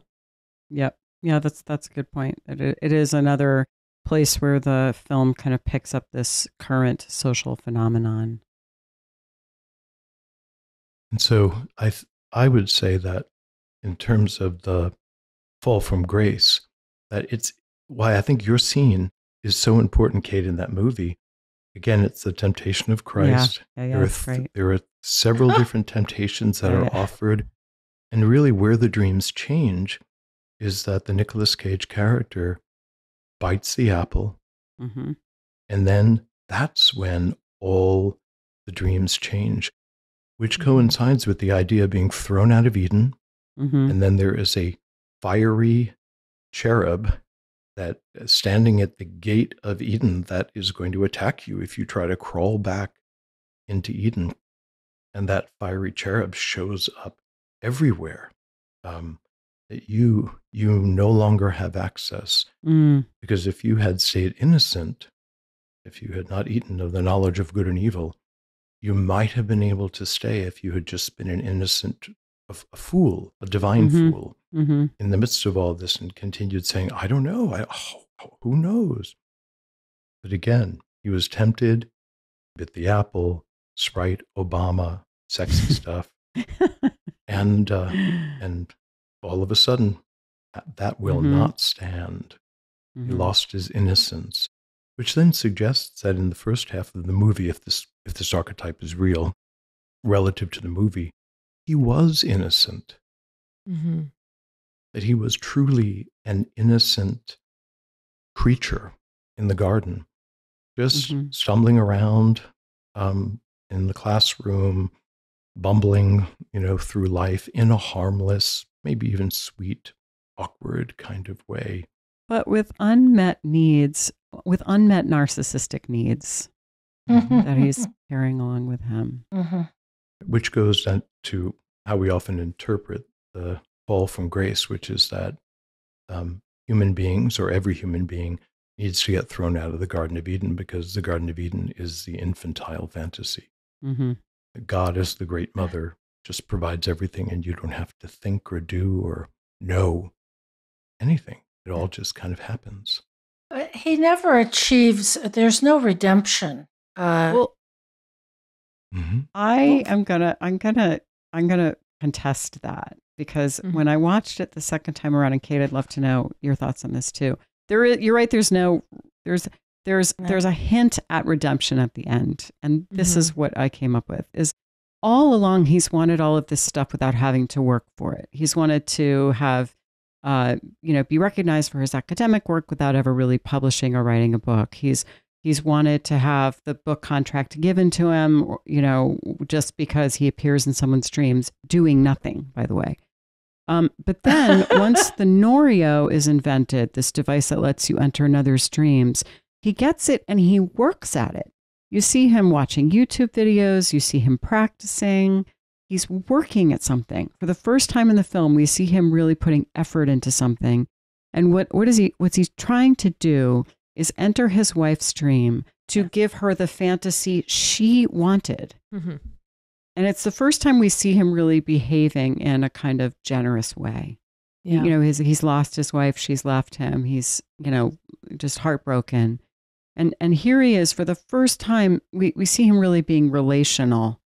B: Yep. Yeah, that's that's a good point. It, it is another place where the film kind of picks up this current social phenomenon.
C: And so I th- I would say that in terms of the fall from grace, that it's why I think your scene is so important, Kate, in that movie. Again, it's the temptation of Christ.
B: Yeah, yeah,
C: there, are th-
B: great.
C: there are several different temptations that
B: Yeah,
C: are
B: yeah.
C: offered. And really, where the dreams change is that the Nicolas Cage character bites the apple,
B: hmm
C: and then that's when all the dreams change, which
B: Mm-hmm.
C: coincides with the idea of being thrown out of Eden.
B: hmm
C: And then there is a fiery cherub that uh, standing at the gate of Eden that is going to attack you if you try to crawl back into Eden. And that fiery cherub shows up everywhere. Um, that you you no longer have access
B: Mm.
C: because if you had stayed innocent, if you had not eaten of the knowledge of good and evil, you might have been able to stay if you had just been an innocent, a fool, a divine
B: Mhm.
C: fool
B: hmm
C: in the midst of all this and continued saying, I don't know. I, oh, who knows? But again, he was tempted, bit the apple, Sprite, Obama, sexy stuff. And, uh, and all of a sudden, that, that will
B: Mhm.
C: not stand. He
B: Mhm.
C: lost his innocence, which then suggests that in the first half of the movie, if this if this archetype is real relative to the movie, he was innocent.
E: Mm-hmm.
C: That he was truly an innocent creature in the garden, just
B: Mhm.
C: stumbling around um, in the classroom, bumbling, you know, through life in a harmless, maybe even sweet, awkward kind of way.
B: But with unmet needs, with unmet narcissistic needs
D: Mm-hmm.
B: that he's carrying along with him.
D: Mhm.
C: which goes to how we often interpret the fall from grace, which is that um, human beings or every human being needs to get thrown out of the Garden of Eden because the Garden of Eden is the infantile fantasy.
B: Mm-hmm.
C: God is the great mother, just provides everything, and you don't have to think or do or know anything. It all just kind of happens.
D: He never achieves, there's no redemption. Uh,
B: Well,
C: hmm
B: I am gonna, I'm gonna, I'm gonna contest that because
E: Mhm.
B: when I watched it the second time around, and Kate, I'd love to know your thoughts on this too. There, is, you're right. There's no, there's, there's,
D: No.
B: there's a hint at redemption at the end, and this
E: Mhm.
B: is what I came up with: is all along he's wanted all of this stuff without having to work for it. He's wanted to have, uh, you know, be recognized for his academic work without ever really publishing or writing a book. He's he's wanted to have the book contract given to him, you know, just because he appears in someone's dreams, doing nothing, by the way. Um, but then once the Norio is invented, this device that lets you enter another's dreams, he gets it and he works at it. You see him watching YouTube videos, you see him practicing. He's working at something. For the first time in the film, we see him really putting effort into something. And what, what is he what's he trying to do is enter his wife's dream to give her the fantasy she wanted.
E: Mm-hmm.
B: And it's the first time we see him really behaving in a kind of generous way.
E: Yeah.
B: You know, he's, he's lost his wife, she's left him. He's, you know, just heartbroken. And and here he is for the first time we, we see him really being relational,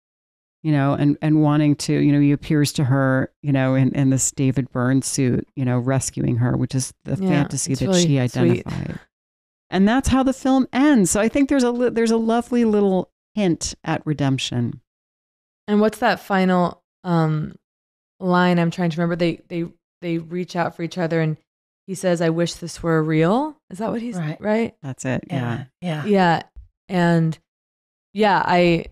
B: you know, and, and wanting to, you know, he appears to her, you know, in, in this David Byrne suit, you know, rescuing her, which is the
E: Yeah,
B: fantasy that
E: really
B: she
E: sweet.
B: identified. And that's how the film ends. So I think there's a there's a lovely little hint at redemption.
E: And what's that final um, line? I'm trying to remember. They they they reach out for each other, and he says, "I wish this were real." Is that what he's
D: Right.
E: right?
B: That's it.
D: yeah.
B: Yeah.
D: Yeah.
E: Yeah, and yeah, I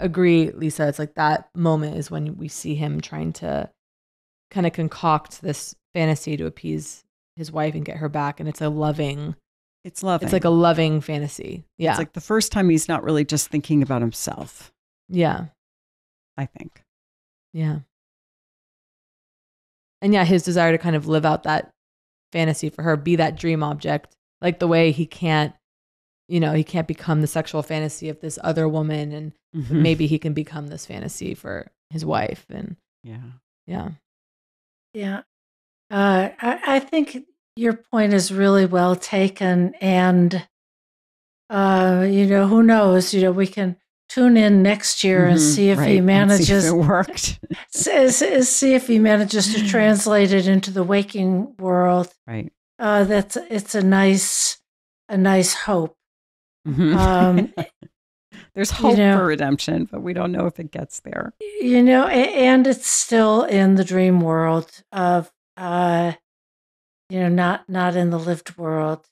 E: agree, Lisa. It's like that moment is when we see him trying to kind of concoct this fantasy to appease his wife and get her back and it's a loving
B: It's loving.
E: it's like a loving fantasy. Yeah.
B: It's like the first time he's not really just thinking about himself,
E: yeah.
B: I think.
E: Yeah. And yeah, his desire to kind of live out that fantasy for her, be that dream object, like the way he can't, you know, he can't become the sexual fantasy of this other woman and
B: Mhm.
E: maybe he can become this fantasy for his wife and
B: Yeah.
E: yeah.
D: Yeah. Uh, I, I think your point is really well taken. And, uh, you know, who knows? You know, we can tune in next year and
B: Mhm.
D: see if
B: Right,
D: he manages
B: see if it worked.
D: see, see- see if he manages to translate it into the waking world.
B: right.
D: Uh, that's it's a nice a nice hope.
B: Mhm.
D: Um,
B: There's
D: you
B: hope
D: know-
B: for redemption, but we don't know if it gets there.
D: you know, and it's still in the dream world of uh, you know, not not in the lived world.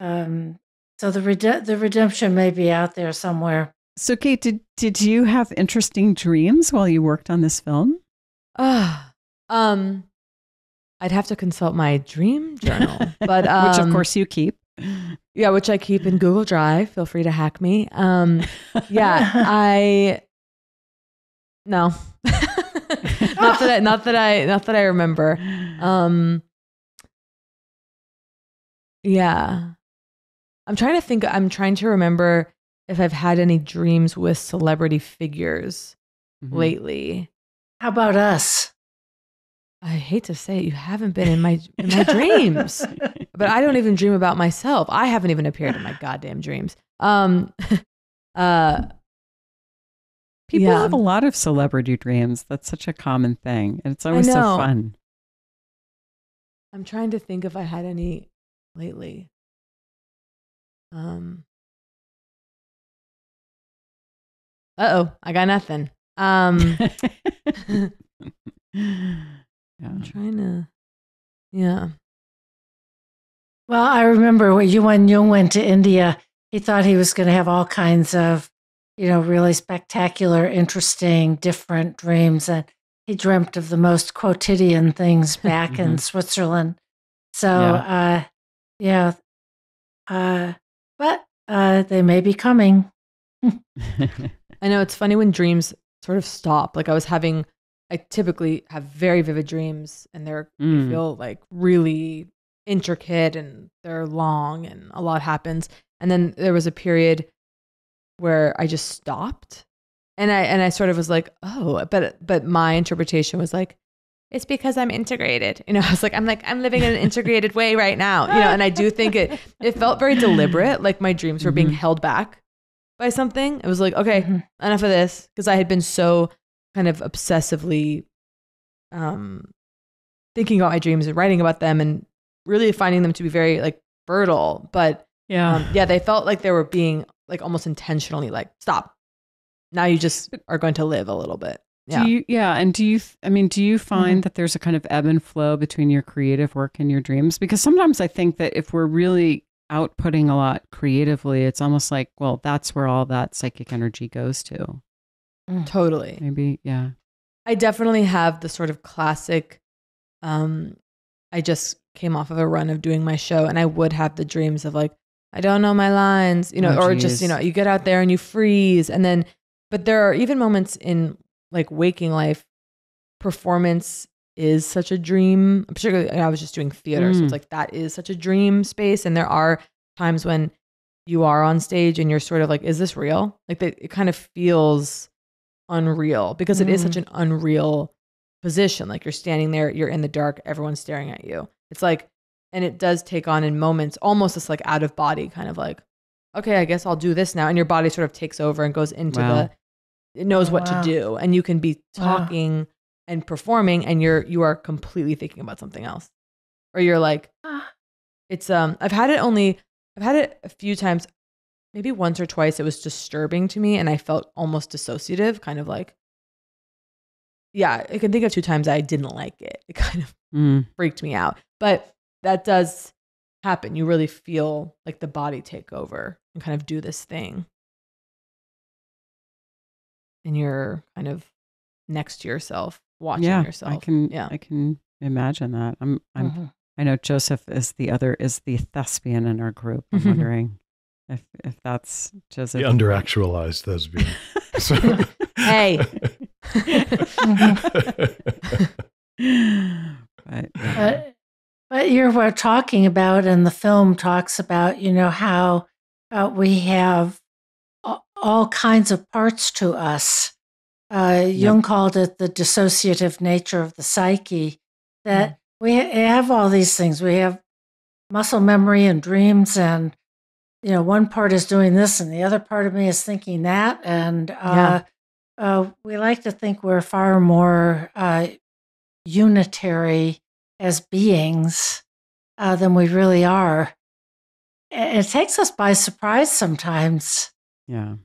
D: Um, so the rede- the redemption may be out there somewhere.
B: So, Kate, did did you have interesting dreams while you worked on this film?
E: Ah, um, I'd have to consult my dream journal, but um,
B: which of course you keep.
E: Yeah, which I keep in Google Drive. Feel free to hack me. Um, yeah, I no, not that I, not that I, not that I remember. Um, yeah, I'm trying to think. I'm trying to remember if I've had any dreams with celebrity figures
B: Mhm.
E: lately.
D: How about us?
E: I hate to say it, you haven't been in my in my dreams, but I don't even dream about myself. I haven't even appeared in my goddamn dreams. Um, uh,
B: People
E: Yeah.
B: have a lot of celebrity dreams. That's such a common thing, and it's always so fun.
E: I'm trying to think if I had any lately. Um. Uh oh, I got nothing. Um,
B: yeah.
E: I'm trying to. Yeah.
D: Well, I remember when you when Jung went to India, he thought he was going to have all kinds of, you know, really spectacular, interesting, different dreams, and he dreamt of the most quotidian things back in
B: Mhm.
D: Switzerland. So, uh, yeah, uh, but uh, they may be coming.
E: I know it's funny when dreams sort of stop. Like I was having, I typically have very vivid dreams, and they're
B: Mm.
E: they feel like really intricate and they're long, and a lot happens. And then there was a period where I just stopped, and I and I sort of was like, oh, but but my interpretation was like. It's because I'm integrated. You know, I was like, I'm like, I'm living in an integrated way right now. You know, and I do think it it felt very deliberate, like my dreams were being
B: Mhm.
E: held back by something. It was like, okay,
D: Mhm.
E: enough of this because I had been so kind of obsessively um, thinking about my dreams and writing about them and really finding them to be very like fertile. But
B: yeah.
E: um, yeah, they felt like they were being like almost intentionally like, stop. Now you just are going to live a little bit. Yeah.
B: Do you, yeah. And do you, I mean, do you find
E: Mm-hmm.
B: that there's a kind of ebb and flow between your creative work and your dreams? Because sometimes I think that if we're really outputting a lot creatively, it's almost like, well, that's where all that psychic energy goes to.
E: Totally.
B: Maybe, yeah.
E: I definitely have the sort of classic. Um, I just came off of a run of doing my show, and I would have the dreams of like, I don't know my lines, you know,
B: Oh,
E: or just you know, you get out there and you freeze, and then, but there are even moments in like waking life, performance is such a dream. Particularly, I was just doing theater, so
B: Mm.
E: it's like that is such a dream space, and there are times when you are on stage and you're sort of like, is this real? Like that, it kind of feels unreal because it is
D: Mm.
E: such an unreal position. Like you're standing there, you're in the dark, everyone's staring at you. It's like, and it does take on in moments almost this like out of body kind of like, okay, I guess I'll do this now. And your body sort of takes over and goes into
B: Wow.
E: the, it knows what
D: wow.
E: to do. And you can be
D: Wow.
E: talking and performing and you're, you are completely thinking about something else. Or you're like,
D: Ah.
E: it's, um, I've had it only, I've had it a few times, maybe once or twice. It was disturbing to me and I felt almost dissociative, kind of like, yeah, I can think of two times I didn't like it. It kind of
B: Mm.
E: freaked me out. But that does happen. You really feel like the body take over and kind of do this thing. And you're kind of next to yourself, watching
B: yeah.
E: yourself.
B: I can,
E: Yeah.
B: I can imagine that. I'm, I'm
D: Mhm.
B: I know Joseph is the other is the thespian in our group. I'm wondering if if that's Joseph.
C: The underactualized thespian. So-
E: Hey.
B: but, yeah.
D: But, but you were talking about, and the film talks about, you know, how uh, we have all kinds of parts to us. Uh, Jung called it the dissociative nature of the psyche, that we have all these things. We have muscle memory and dreams, and, you know, one part is doing this, and the other part of me is thinking that. And uh, uh, we like to think we're far more uh, unitary as beings uh, than we really are. And It takes us by surprise sometimes.
B: Yeah.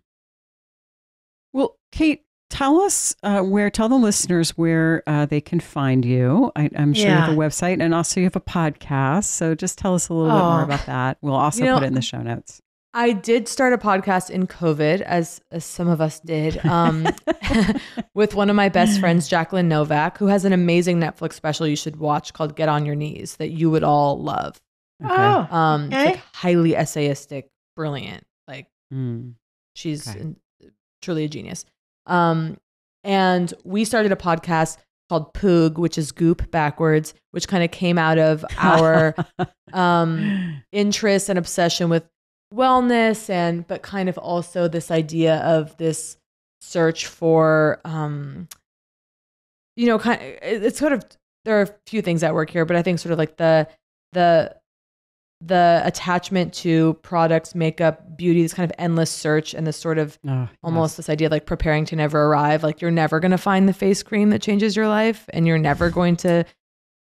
B: Well, Kate, tell us uh, where, tell the listeners where uh, they can find you. I, I'm sure you have a website and also you have a podcast. So just tell us a little bit more
D: Oh.
B: about that. We'll also
E: You know,
B: put it in the show notes.
E: I did start a podcast in COVID, as, as some of us did, um, with one of my best friends, Jacqueline Novak, who has an amazing Netflix special you should watch called Get on Your Knees that you would all love.
B: Okay.
D: Oh,
E: Um, It's
D: Okay.
E: like highly essayistic, brilliant. Like
B: Mm.
E: she's
B: Okay.
E: in- truly a genius. Um, and we started a podcast called Poog, which is Goop backwards, which kind of came out of our um, interest and obsession with wellness and but kind of also this idea of this search for um you know kind it's sort of there are a few things at work here but i think sort of like the the the attachment to products makeup beauty this kind of endless search and this sort of
B: Oh,
E: almost this idea of like preparing to never arrive like you're never going to find the face cream that changes your life and you're never going to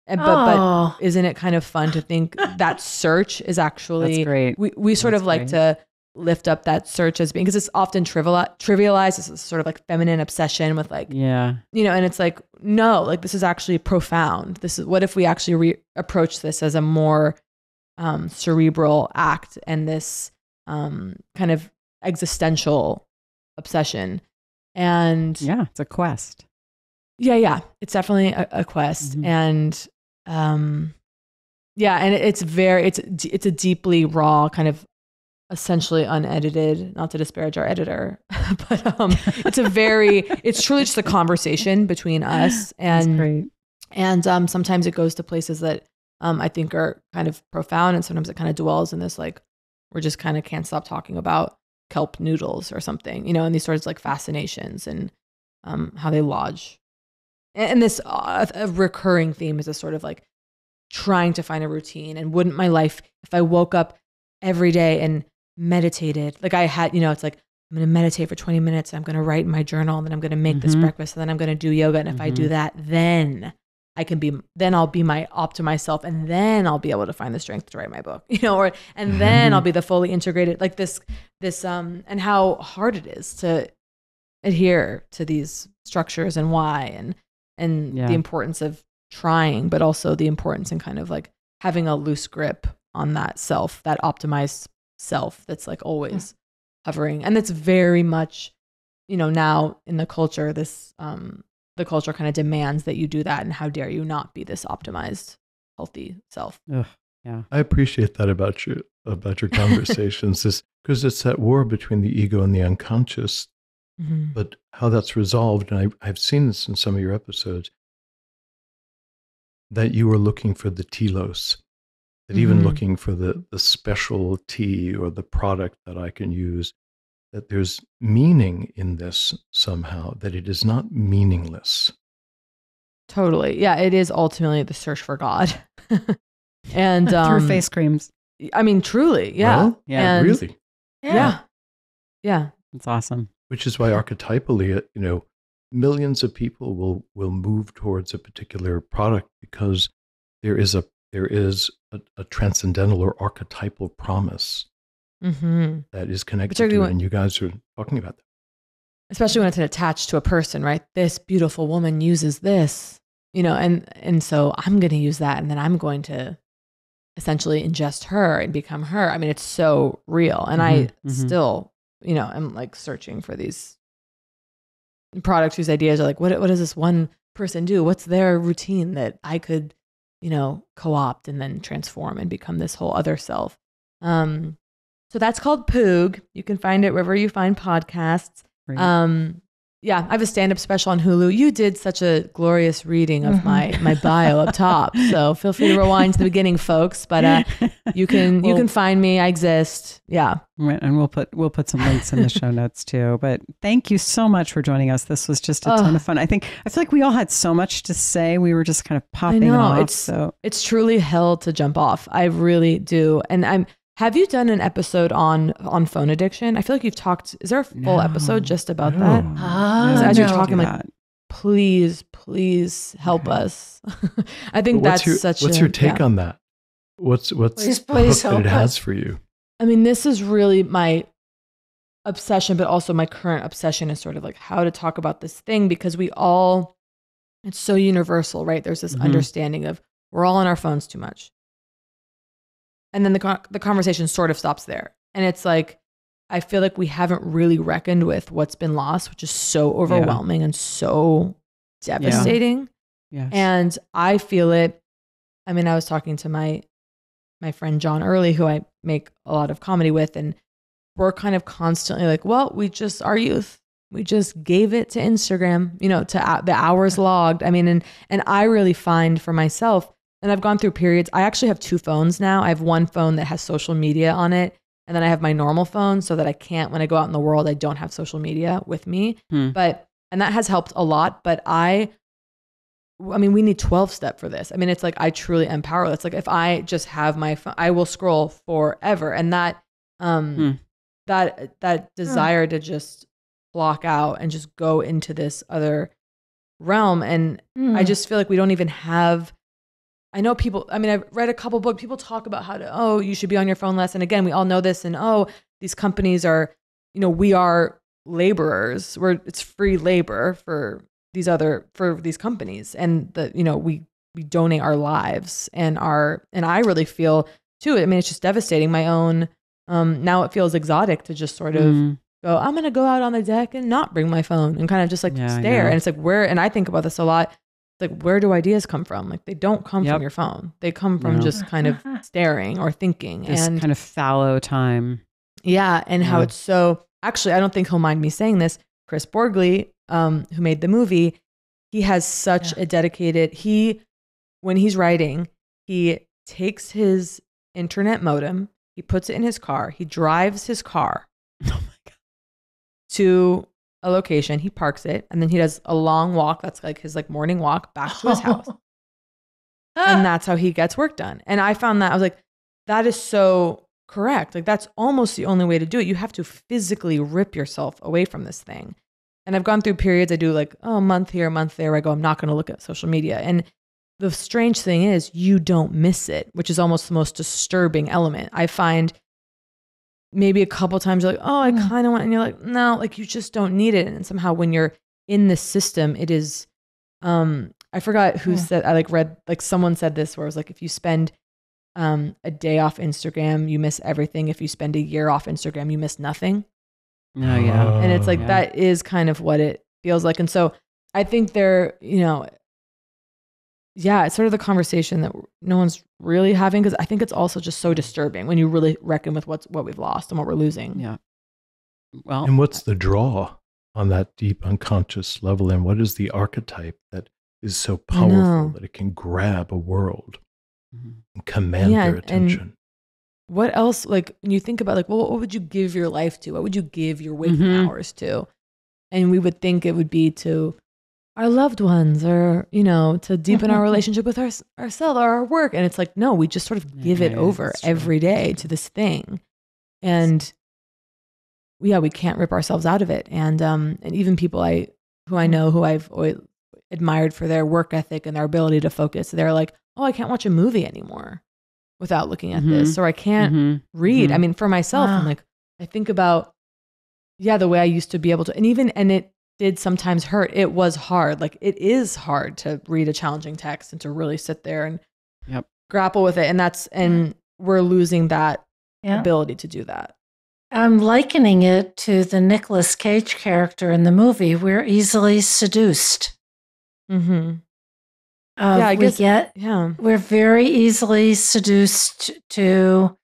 E: and but but
D: oh.
E: isn't it kind of fun to think that search is actually
B: That's great.
E: we, we sort
B: That's
E: of like
B: great.
E: to lift up that search as being because it's often trivial, trivialized it's a sort of like feminine obsession with like
B: yeah.
E: you know and it's like no like this is actually profound this is what if we actually re- approach this as a more um, cerebral act and this um, kind of existential obsession and
B: Yeah. It's a quest.
E: yeah, yeah, it's definitely a, a quest,
B: Mhm.
E: and um, yeah, and it's very it's it's a deeply raw kind of essentially unedited. Not to disparage our editor, but um, it's a very it's truly just a conversation between us,
B: That's
E: and
B: great.
E: and um, sometimes it goes to places that um, I think are kind of profound, and sometimes it kind of dwells in this like we're just kind of can't stop talking about kelp noodles or something, you know, and these sorts of like fascinations and um, how they lodge. And, and this uh, a recurring theme is a sort of like trying to find a routine. And wouldn't my life, if I woke up every day and meditated, like I had, you know, it's like I'm going to meditate for 20 minutes. I'm going to write in my journal, and then I'm going to make this
B: Mhm.
E: breakfast, and then I'm going to do yoga. And if I do
B: Mhm.
E: that, then I can be, then I'll be my optimized self, and then I'll be able to find the strength to write my book, you know, or and then I'll be the fully integrated, like this, this, um, and how hard it is to adhere to these structures and why, and and
B: Yeah.
E: the importance of trying, but also the importance in kind of like having a loose grip on that self, that optimized self that's like always hovering, and that's very much, you know, now in the culture, this um the culture kind of demands that you do that and how dare you not be this optimized healthy self
B: Ugh.
C: I appreciate that about you about your conversations is because it's that war between the ego and the unconscious, but how that's resolved, and I, I've seen this in some of your episodes, that you are looking for the telos, that even
E: Mhm.
C: looking for the, the special tea or the product that I can use, that there's meaning in this somehow, that it is not meaningless.
E: totally yeah it is ultimately the search for god and um,
B: Through face creams.
E: i mean truly yeah
C: Well,
B: Yeah.
E: And-
C: really.
E: yeah yeah
B: It's awesome.
C: which is why archetypally, you know, millions of people will will move towards a particular product because there is a there is a, a transcendental or archetypal promise
E: hmm
C: that is connected to
E: when-
C: and you guys are talking about that.
E: especially when it's attached to a person right this beautiful woman uses this you know and and so i'm going to use that and then i'm going to essentially ingest her and become her i mean it's so real and i
B: Mhm, mhm.
E: still you know am like searching for these products whose ideas are like what what does this one person do what's their routine that i could you know, co-opt and then transform and become this whole other self. Um, so that's called Poog. You can find it wherever you find podcasts.
B: Great.
E: Um, yeah, I have a stand-up special on Hulu. You did such a glorious reading of my my bio up top, so feel free to rewind to the beginning, folks. But uh, you can you can find me. I exist. Yeah,
B: Right, and we'll put we'll put some links in the show notes too. But thank you so much for joining us. This was just a ton
E: Oh.
B: of fun. I think I feel like we all had so much to say. We were just kind of popping I
E: know,
B: off.
E: it's-
B: so
E: it's truly hell to jump off. I really do. And I'm. Have you done an episode on on phone addiction? I feel like you've talked. Is there a full
B: No.
E: episode just about
C: No.
E: that?
D: Ah,
E: as you're talking, like,
B: that.
E: Please, please help
B: Okay.
E: us. I think
C: what's
E: that's
C: your,
E: such.
C: What's
E: a,
C: your take
E: yeah.
C: on that? What's what's
D: Please,
C: the
D: please
C: hook that it has
D: us.
C: for you?
E: I mean, this is really my obsession, but also my current obsession is sort of like how to talk about this thing because we all, it's so universal, right? There's this
B: Mhm.
E: understanding of we're all on our phones too much. And then the, con- the conversation sort of stops there. And it's like, I feel like we haven't really reckoned with what's been lost, which is so overwhelming and so devastating.
B: Yes.
E: And I feel it. I mean, I was talking to my my friend John Early, who I make a lot of comedy with, and we're kind of constantly like, well, we just our youth, we just gave it to Instagram, you know, to uh, the hours logged. I mean, and and I really find for myself, and I've gone through periods. I actually have two phones now. I have one phone that has social media on it, and then I have my normal phone so that I can't when I go out in the world, I don't have social media with me.
B: Hmm.
E: But and that has helped a lot. But I I mean, we need 12 step for this. I mean, it's like I truly am powerless. Like if I just have my phone, I will scroll forever. And that, um,
B: Hmm.
E: that, that desire to just block out and just go into this other realm. And
D: Hmm.
E: I just feel like we don't even have, I know people, I mean, I've read a couple books, people talk about how to, oh, you should be on your phone less. And again, we all know this. And oh, these companies are, you know, we are laborers. We're, it's free labor for these other for these companies and the you know we we donate our lives and our and i really feel too i mean it's just devastating my own um now it feels exotic to just sort of
B: Mm.
E: go i'm gonna go out on the deck and not bring my phone and kind of just like
B: Yeah,
E: stare and it's like where and i think about this a lot like where do ideas come from like they don't come
B: Yep.
E: from your phone they come from
B: No.
E: just kind of staring or thinking
B: this
E: and
B: kind of fallow time.
E: yeah, and how it's so. Actually, I don't think he'll mind me saying this. Chris Borgli, um, who made the movie, he has such
D: Yeah.
E: a dedicated. He, when he's writing, he takes his internet modem, he puts it in his car, he drives his car
B: Oh my god.
E: to a location, he parks it, and then he does a long walk. That's like his like morning walk back to his house
D: Ah.
E: and that's how he gets work done. And I found that I was like, that is so correct. Like that's almost the only way to do it. You have to physically rip yourself away from this thing. And I've gone through periods. I do like oh, a month here, a month there. Where I go, I'm not going to look at social media. And the strange thing is, you don't miss it, which is almost the most disturbing element. I find maybe a couple times you're like, oh, I
D: Hmm.
E: kind of want, and you're like, no, like you just don't need it. And somehow when you're in the system, it is. Um, I forgot who
D: Yeah.
E: said. I like read like someone said this where it was like if you spend um a day off Instagram, you miss everything. If you spend a year off Instagram, you miss nothing.
B: Oh yeah.
E: And it's like
B: yeah.
E: that is kind of what it feels like. And so I think they're, you know, yeah, it's sort of the conversation that no one's really having because I think it's also just so disturbing when you really reckon with what's what we've lost and what we're losing.
B: Yeah. Well,
C: And what's the draw on that deep unconscious level? And what is the archetype that is so powerful that it can grab a world
B: Mhm.
C: and command
E: Yeah,
C: their attention?
E: What else, like, when you think about, like, well, what would you give your life to? What would you give your waking
B: Mhm.
E: hours to? And we would think it would be to our loved ones or, you know, to deepen our relationship with our, ourselves or our work. And it's like, no, we just sort of give it over every day to this thing. And yeah, we can't rip ourselves out of it. And, um, and even people I, who I know who I've always admired for their work ethic and their ability to focus, they're like, oh, I can't watch a movie anymore without looking at this, or I can't
B: Mhm.
E: read. I
B: Mhm.
E: mean, for myself, I'm
D: Ah.
E: like, I think about, yeah, the way I used to be able to, and even, and it did sometimes hurt. It was hard. Like, it is hard to read a challenging text and to really sit there and
B: Yep.
E: grapple with it. And that's, and we're losing that
D: Yeah.
E: ability to do that.
D: I'm likening it to the Nicolas Cage character in the movie. We're easily seduced.
E: Mm-hmm.
D: Uh,
E: Yeah, I
D: we
E: guess-
D: get
E: Yeah.
D: we're very easily seduced to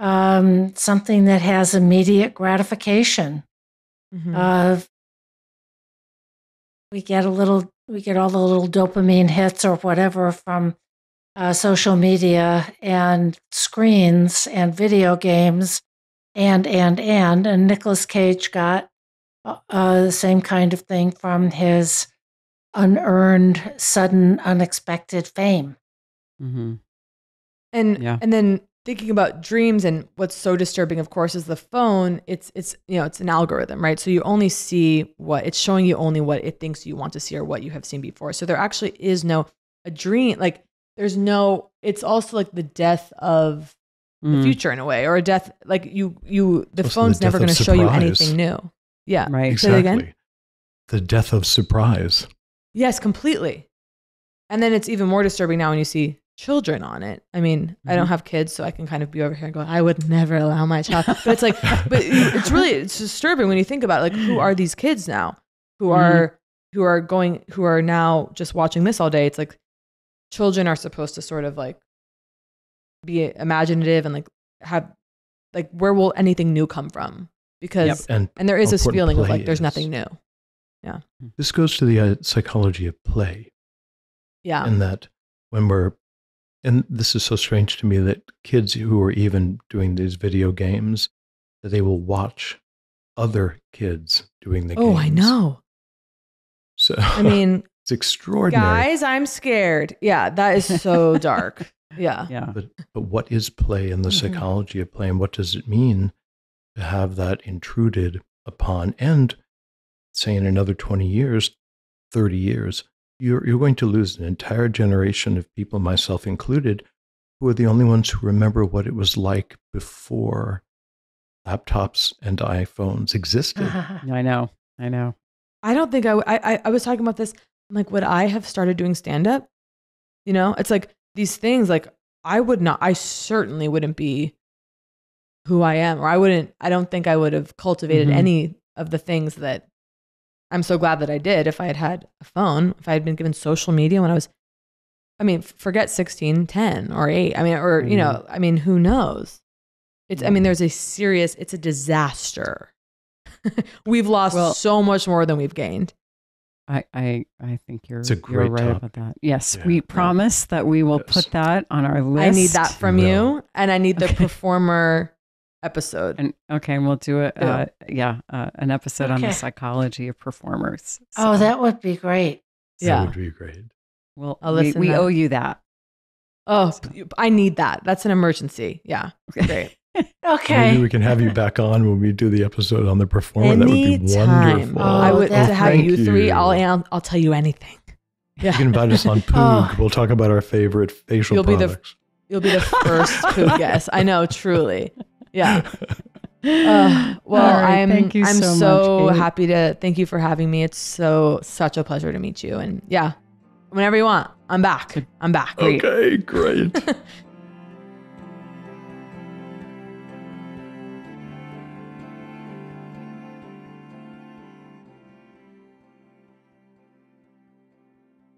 D: um, something that has immediate gratification.
E: Mm-hmm.
D: Uh, we get a little, we get all the little dopamine hits or whatever from uh, social media and screens and video games, and and and and Nicolas Cage got uh, the same kind of thing from his unearned, sudden, unexpected fame.
B: Mm-hmm.
E: and
B: Yeah.
E: and then thinking about dreams and what's so disturbing of course is the phone it's it's you know it's an algorithm right so you only see what it's showing you only what it thinks you want to see or what you have seen before so there actually is no a dream like there's no it's also like the death of the
B: Mm,
E: future in a way or a death like you you the
C: Also
E: phone's
C: death
E: never going to show you anything new yeah
B: Right.
E: Say it again?
C: Exactly. The death of surprise.
E: Yes, completely. And then it's even more disturbing now when you see children on it. I mean, I don't
B: Mhm.
E: have kids, so I can kind of be over here and go, I would never allow my child. But it's like, but it's really it's disturbing when you think about it. Like, who are these kids now? Who
B: Mhm.
E: are who are going who are now just watching this all day? It's like children are supposed to sort of like be imaginative and like have like where will anything new come from? Because
C: And
E: and there is this feeling of like there's
C: is.
E: nothing new. Yeah.
C: This goes to the uh, psychology of play.
E: Yeah.
C: in that when we're and this is so strange to me that kids who are even doing these video games that they will watch other kids doing the
E: oh,
C: games.
E: Oh, I know.
C: So
E: I mean,
C: it's extraordinary.
E: Guys, I'm scared. Yeah, that is so dark. Yeah.
B: Yeah.
C: But but what is play and the
E: Mhm.
C: psychology of play and what does it mean to have that intruded upon and say in another 20 years, 30 years, you're you're going to lose an entire generation of people, myself included, who are the only ones who remember what it was like before laptops and iPhones existed.
B: I know. I know.
E: I don't think I, w- I, I- I was talking about this. Like, would I have started doing stand up? You know, it's like these things, like, I would not, I certainly wouldn't be who I am, or I wouldn't, I don't think I would have cultivated
B: Mhm.
E: any of the things that I'm so glad that I did if I had had a phone, if I had been given social media when I was, I mean, forget 16, 10 or 8. I mean, or, you know, I mean, who knows? It's, I mean,
C: Mhm.
E: there's a serious, it's a disaster. we've lost
B: Well-
E: so much more than we've gained.
B: I, I, I think you're,
C: It's a
B: you're right
C: topic.
B: about that. Yes,
C: Yeah.
B: we
C: Yeah.
B: promise that we will
C: Yes.
B: put that on our list.
E: I need that from
C: You
E: you, and I need the performer episode.
B: And okay, and we'll do it.
E: Yeah.
B: Uh, yeah, uh, an episode on the psychology of performers.
D: Oh, that would be great.
E: yeah.
C: That would be great.
B: we'll,
E: I'll
B: we,
E: listen
B: we owe you that.
E: oh, I need that. That's an emergency. Yeah, great.
D: Okay.
C: Maybe we can have you back on when we do the episode on the performer. That would be
E: Anytime.
C: wonderful.
E: I would
D: that-
E: to have
C: Thank
E: you three.
C: you.
E: I'll, I'll I'll tell you anything. Yeah.
C: You can invite us on Poog.
D: Oh.
C: We'll talk about our favorite facial
E: You'll be the-
C: products.
E: you'll be the first who guest. I know, truly. Yeah. Uh, well,
B: All right,
E: I'm
B: thank you
E: I'm
B: so
E: so,
B: much,
E: happy to thank you for having me. It's so such a pleasure to meet you. And yeah, whenever you want, I'm back. I'm back.
C: okay, great.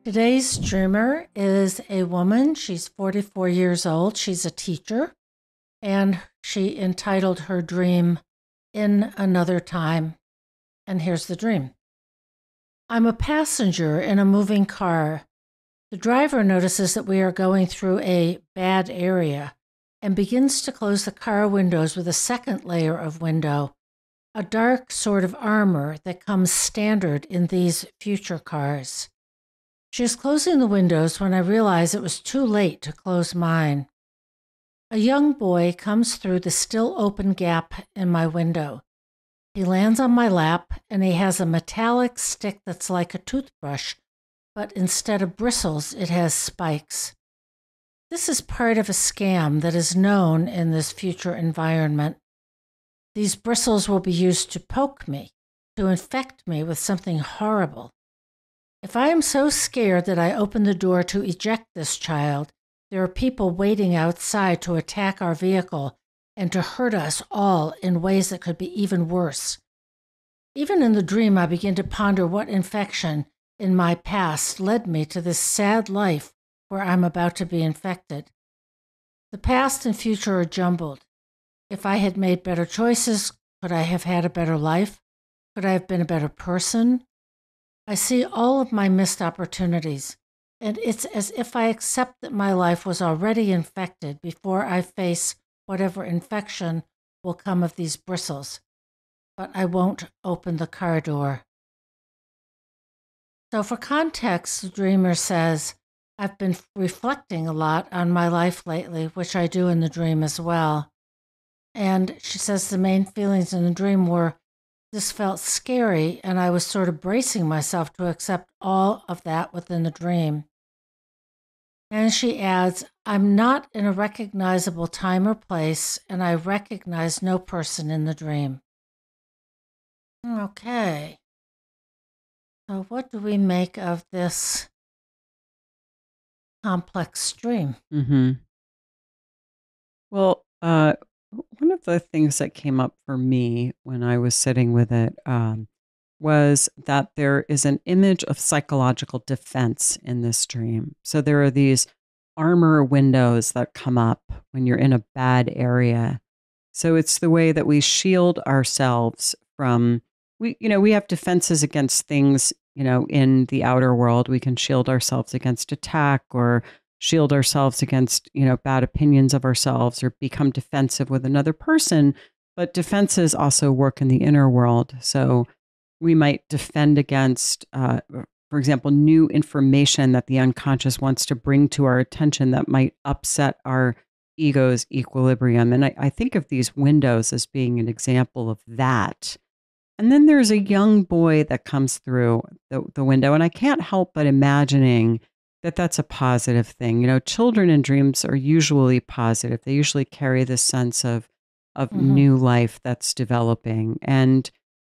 D: Today's dreamer is a woman. She's 44 years old. She's a teacher. And she entitled her dream, In Another Time. And here's the dream I'm a passenger in a moving car. The driver notices that we are going through a bad area and begins to close the car windows with a second layer of window, a dark sort of armor that comes standard in these future cars. She is closing the windows when I realize it was too late to close mine. A young boy comes through the still open gap in my window. He lands on my lap and he has a metallic stick that's like a toothbrush, but instead of bristles, it has spikes. This is part of a scam that is known in this future environment. These bristles will be used to poke me, to infect me with something horrible. If I am so scared that I open the door to eject this child, there are people waiting outside to attack our vehicle and to hurt us all in ways that could be even worse. Even in the dream, I begin to ponder what infection, in my past led me to this sad life where I'm about to be infected. The past and future are jumbled. If I had made better choices, could I have had a better life? Could I have been a better person? I see all of my missed opportunities, and it's as if I accept that my life was already infected before I face whatever infection will come of these bristles. But I won't open the car door. So, for context, the dreamer says, I've been reflecting a lot on my life lately, which I do in the dream as well. And she says the main feelings in the dream were this felt scary, and I was sort of bracing myself to accept all of that within the dream. And she adds, I'm not in a recognizable time or place, and I recognize no person in the dream. Okay. So, what do we make of this complex dream?
B: Mm-hmm. Well, uh, one of the things that came up for me when I was sitting with it um, was that there is an image of psychological defense in this dream. So there are these armor windows that come up when you're in a bad area. So it's the way that we shield ourselves from we you know we have defenses against things you know in the outer world we can shield ourselves against attack or shield ourselves against you know bad opinions of ourselves or become defensive with another person but defenses also work in the inner world so we might defend against uh, for example new information that the unconscious wants to bring to our attention that might upset our ego's equilibrium and I, I think of these windows as being an example of that and then there's a young boy that comes through the, the window and i can't help but imagining that that's a positive thing. You know, children in dreams are usually positive. They usually carry this sense of of mm-hmm. new life that's developing, and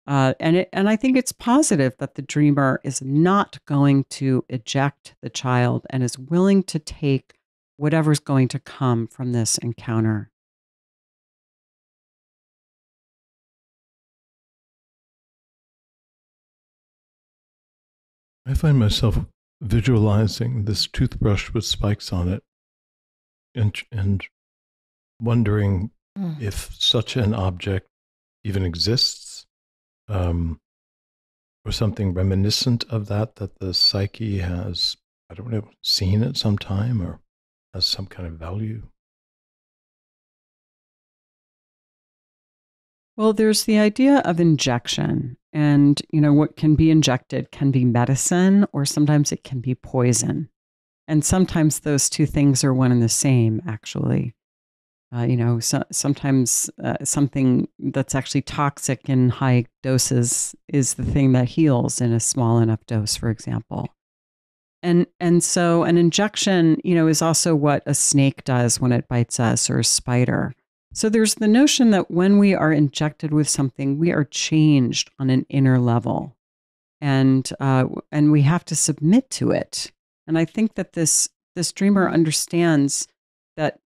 B: uh, and it, and I think it's positive that the dreamer is not going to eject the child and is willing to take whatever's going to come from this encounter.
C: I find myself visualizing this toothbrush with spikes on it and, and wondering mm. if such an object even exists um, or something reminiscent of that that the psyche has i don't know seen at some time or has some kind of value
B: Well, there's the idea of injection. And, you know, what can be injected can be medicine or sometimes it can be poison. And sometimes those two things are one and the same, actually. Uh, you know, so, sometimes uh, something that's actually toxic in high doses is the thing that heals in a small enough dose, for example. And and so an injection, you know, is also what a snake does when it bites us or a spider. So there's the notion that when we are injected with something, we are changed on an inner level, and uh, and we have to submit to it. And I think that this this dreamer understands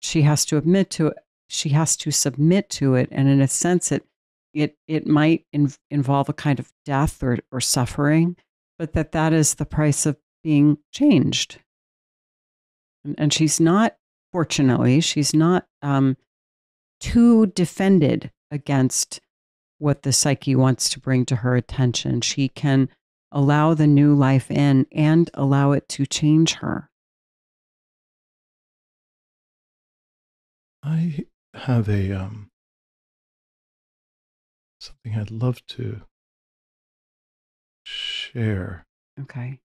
B: she has to admit to it. She has to submit to it, and in a sense, it it it might in, involve a kind of death or or suffering, but that that is the price of being changed. And, and she's not, fortunately, she's not. Um, too defended against what the psyche wants to bring to her attention. She can allow the new life in and allow it to change her.
C: I have a um, something I'd love to share.
B: Okay.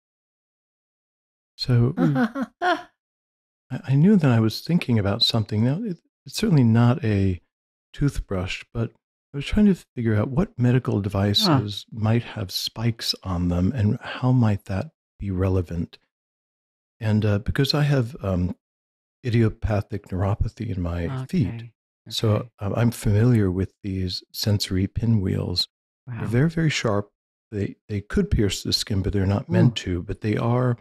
C: So I, I knew that I was thinking about something. Now, it, it's certainly not a toothbrush, but I was trying to figure out what medical devices huh. might have spikes on them and how might that be relevant. And uh, because I have um, idiopathic neuropathy in my okay. feet, okay. so uh, I'm familiar with these sensory pinwheels. Wow. They're very, very sharp. They they could pierce the skin, but they're not meant Ooh. to. But they are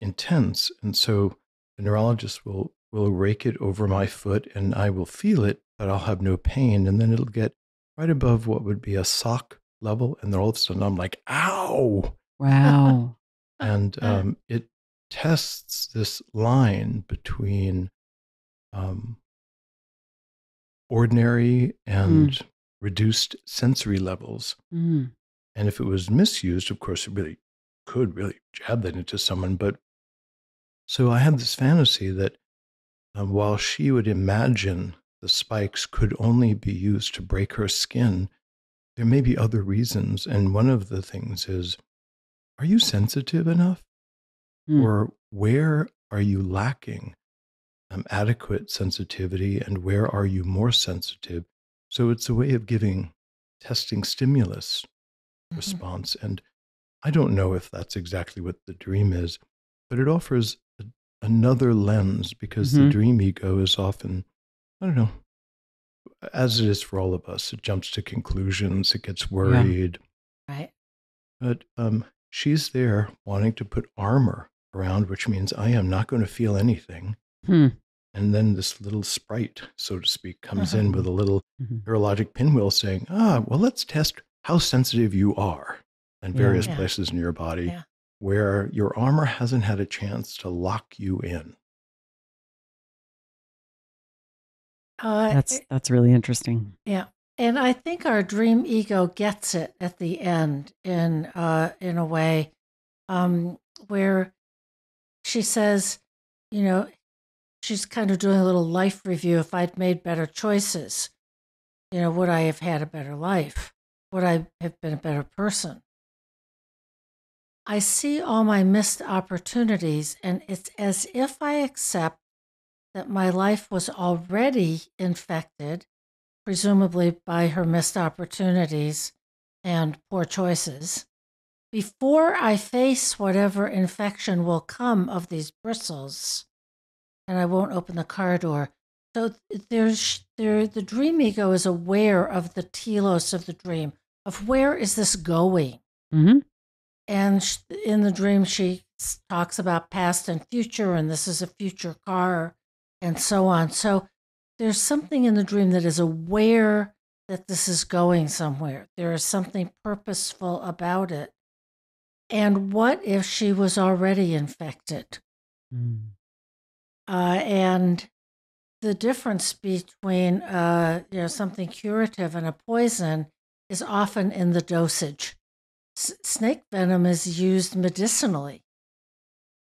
C: intense, and so the neurologist will will rake it over my foot and I will feel it, but I'll have no pain. And then it'll get right above what would be a sock level. And then all of a sudden I'm like, ow.
B: Wow.
C: and um, it tests this line between um, ordinary and reduced sensory levels.
B: Mm.
C: And if it was misused, of course, it really could really jab that into someone. But so I had this fantasy that um, while she would imagine the spikes could only be used to break her skin, there may be other reasons. And one of the things is are you sensitive enough?
B: Mm.
C: Or where are you lacking um, adequate sensitivity and where are you more sensitive? So it's a way of giving testing stimulus
D: Mhm.
C: response. And I don't know if that's exactly what the dream is, but it offers a, another lens because the
B: Mhm.
C: dream ego is often, I don't know, as it is for all of us, it jumps to conclusions, it gets worried.
D: Right.
C: But um, she's there wanting to put armor around, which means I am not going to feel anything.
B: Hmm.
C: And then this little sprite, so to speak, comes
D: Uh-huh.
C: in with a little
B: Mhm.
C: neurologic pinwheel saying, ah, well, let's test how sensitive you are in various
D: Yeah.
C: places in your body
D: Yeah.
C: where your armor hasn't had a chance to lock you in.
D: Uh,
B: That's that's really interesting.
D: Yeah. And I think our dream ego gets it at the end in uh in a way um where she says, you know, she's kind of doing a little life review if I'd made better choices, you know, would I have had a better life? Would I have been a better person? I see all my missed opportunities and it's as if I accept that my life was already infected presumably by her missed opportunities and poor choices. Before I face whatever infection will come of these bristles, and I won't open the car door. So there's there the dream ego is aware of the telos of the dream, of where is this going?
B: hmm
D: And in the dream, she talks about past and future, and this is a future car, and so on. So there's something in the dream that is aware that this is going somewhere. There is something purposeful about it. And what if she was already infected?
B: Mm.
D: Uh, and the difference between uh, you know something curative and a poison is often in the dosage. S- snake venom is used medicinally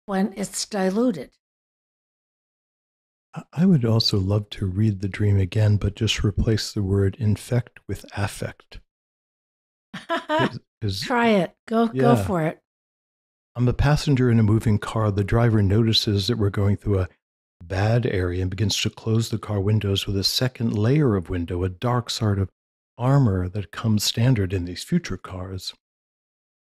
D: when it's diluted.
C: I- I would also love to read the dream again, but just replace the word infect with affect.
D: Try it. Go go for it.
C: I'm a passenger in a moving car. The driver notices that we're going through a bad area and begins to close the car windows with a second layer of window, a dark sort of armor that comes standard in these future cars.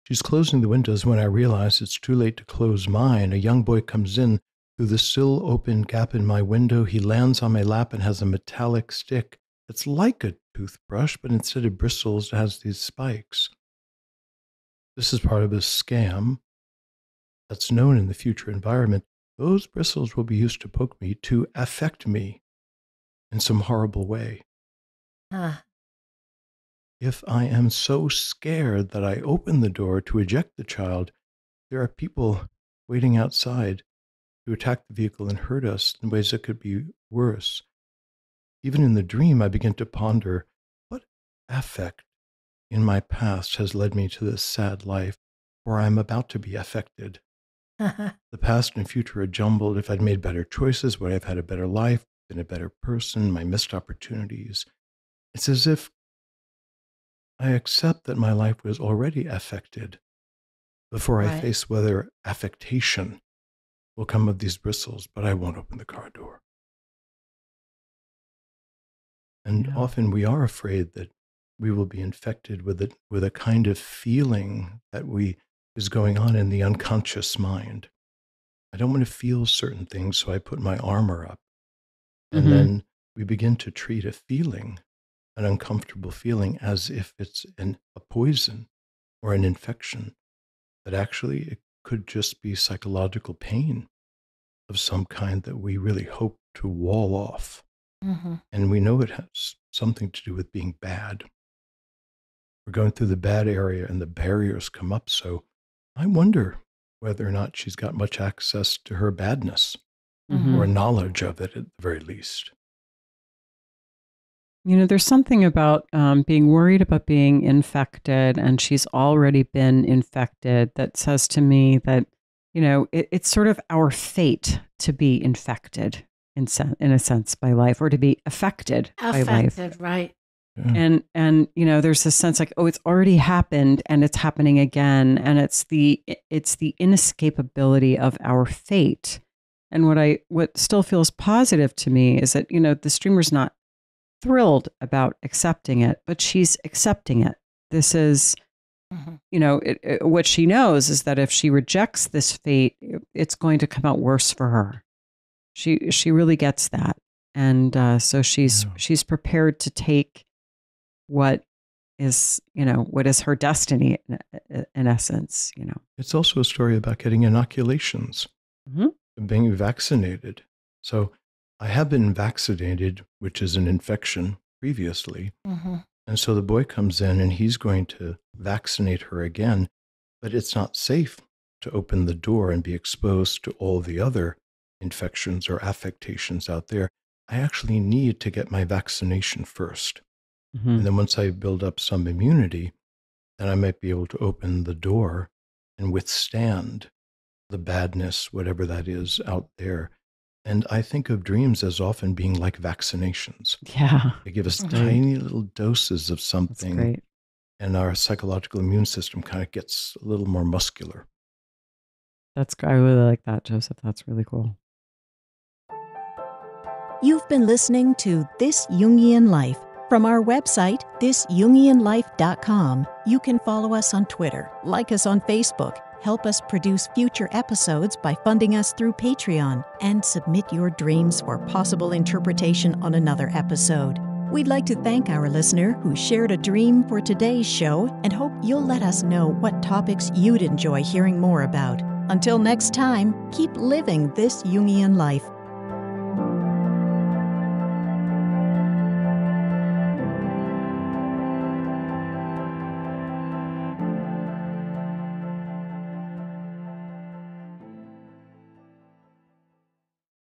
C: She's closing the windows when I realize it's too late to close mine. A young boy comes in through the still open gap in my window. He lands on my lap and has a metallic stick It's like a toothbrush, but instead of bristles, it has these spikes. This is part of a scam that's known in the future environment, those bristles will be used to poke me to affect me in some horrible way.
D: Huh.
C: If I am so scared that I open the door to eject the child, there are people waiting outside to attack the vehicle and hurt us in ways that could be worse. Even in the dream, I begin to ponder what affect in my past has led me to this sad life where I'm about to be affected. The past and future are jumbled. If I'd made better choices, would I have had a better life, been a better person, my missed opportunities? It's as if I accept that my life was already affected before I face whether affectation will come of these bristles, but I won't open the car door. And often we are afraid that we will be infected with a, with a kind of feeling that we is going on in the unconscious mind. I don't want to feel certain things, so I put my armor up. And
B: Mhm.
C: then we begin to treat a feeling, an uncomfortable feeling, as if it's an, a poison or an infection. But actually, it could just be psychological pain of some kind that we really hope to wall off.
D: hmm
C: And we know it has something to do with being bad. We're going through the bad area and the barriers come up. So I wonder whether or not she's got much access to her badness
B: Mhm.
C: or knowledge of it at the very least.
B: You know, there's something about um, being worried about being infected, and she's already been infected that says to me that, you know, it, it's sort of our fate to be infected in, sen- in a sense by life or to be affected, by life.
D: Affected, right?
C: Yeah.
B: And, and, you know, there's this sense like, oh, it's already happened and it's happening again. And it's the, it's the inescapability of our fate. And what I, what still feels positive to me is that, you know, the streamer's not thrilled about accepting it, but she's accepting it. This is,
D: Mhm.
B: you know, it, it- what she knows is that if she rejects this fate, it's going to come out worse for her. She she really gets that, and uh, so she's
C: Yeah.
B: she's prepared to take what is you know what is her destiny in, in essence. You know,
C: It's also a story about getting inoculations,
B: Mhm.
C: being vaccinated. So I have been vaccinated, which is an infection previously.
D: Mhm.
C: And so the boy comes in and he's going to vaccinate her again, but it's not safe to open the door and be exposed to all the other infections or affectations out there. I actually need to get my vaccination first.
B: Mhm.
C: And then once I build up some immunity, then I might be able to open the door and withstand the badness, whatever that is out there. And I think of dreams as often being like vaccinations.
B: yeah,
C: They give us
D: Mhm.
C: tiny little doses of
B: that's
C: something,
B: great.
C: and our psychological immune system kind of gets a little more muscular.
B: That's I really like that, Joseph. That's really cool.
A: You've been listening to This Jungian Life. From our website, thisjungianlife.com, you can follow us on Twitter, like us on Facebook, help us produce future episodes by funding us through Patreon, and submit your dreams for possible interpretation on another episode. We'd like to thank our listener who shared a dream for today's show and hope you'll let us know what topics you'd enjoy hearing more about. Until next time, keep living this Jungian life.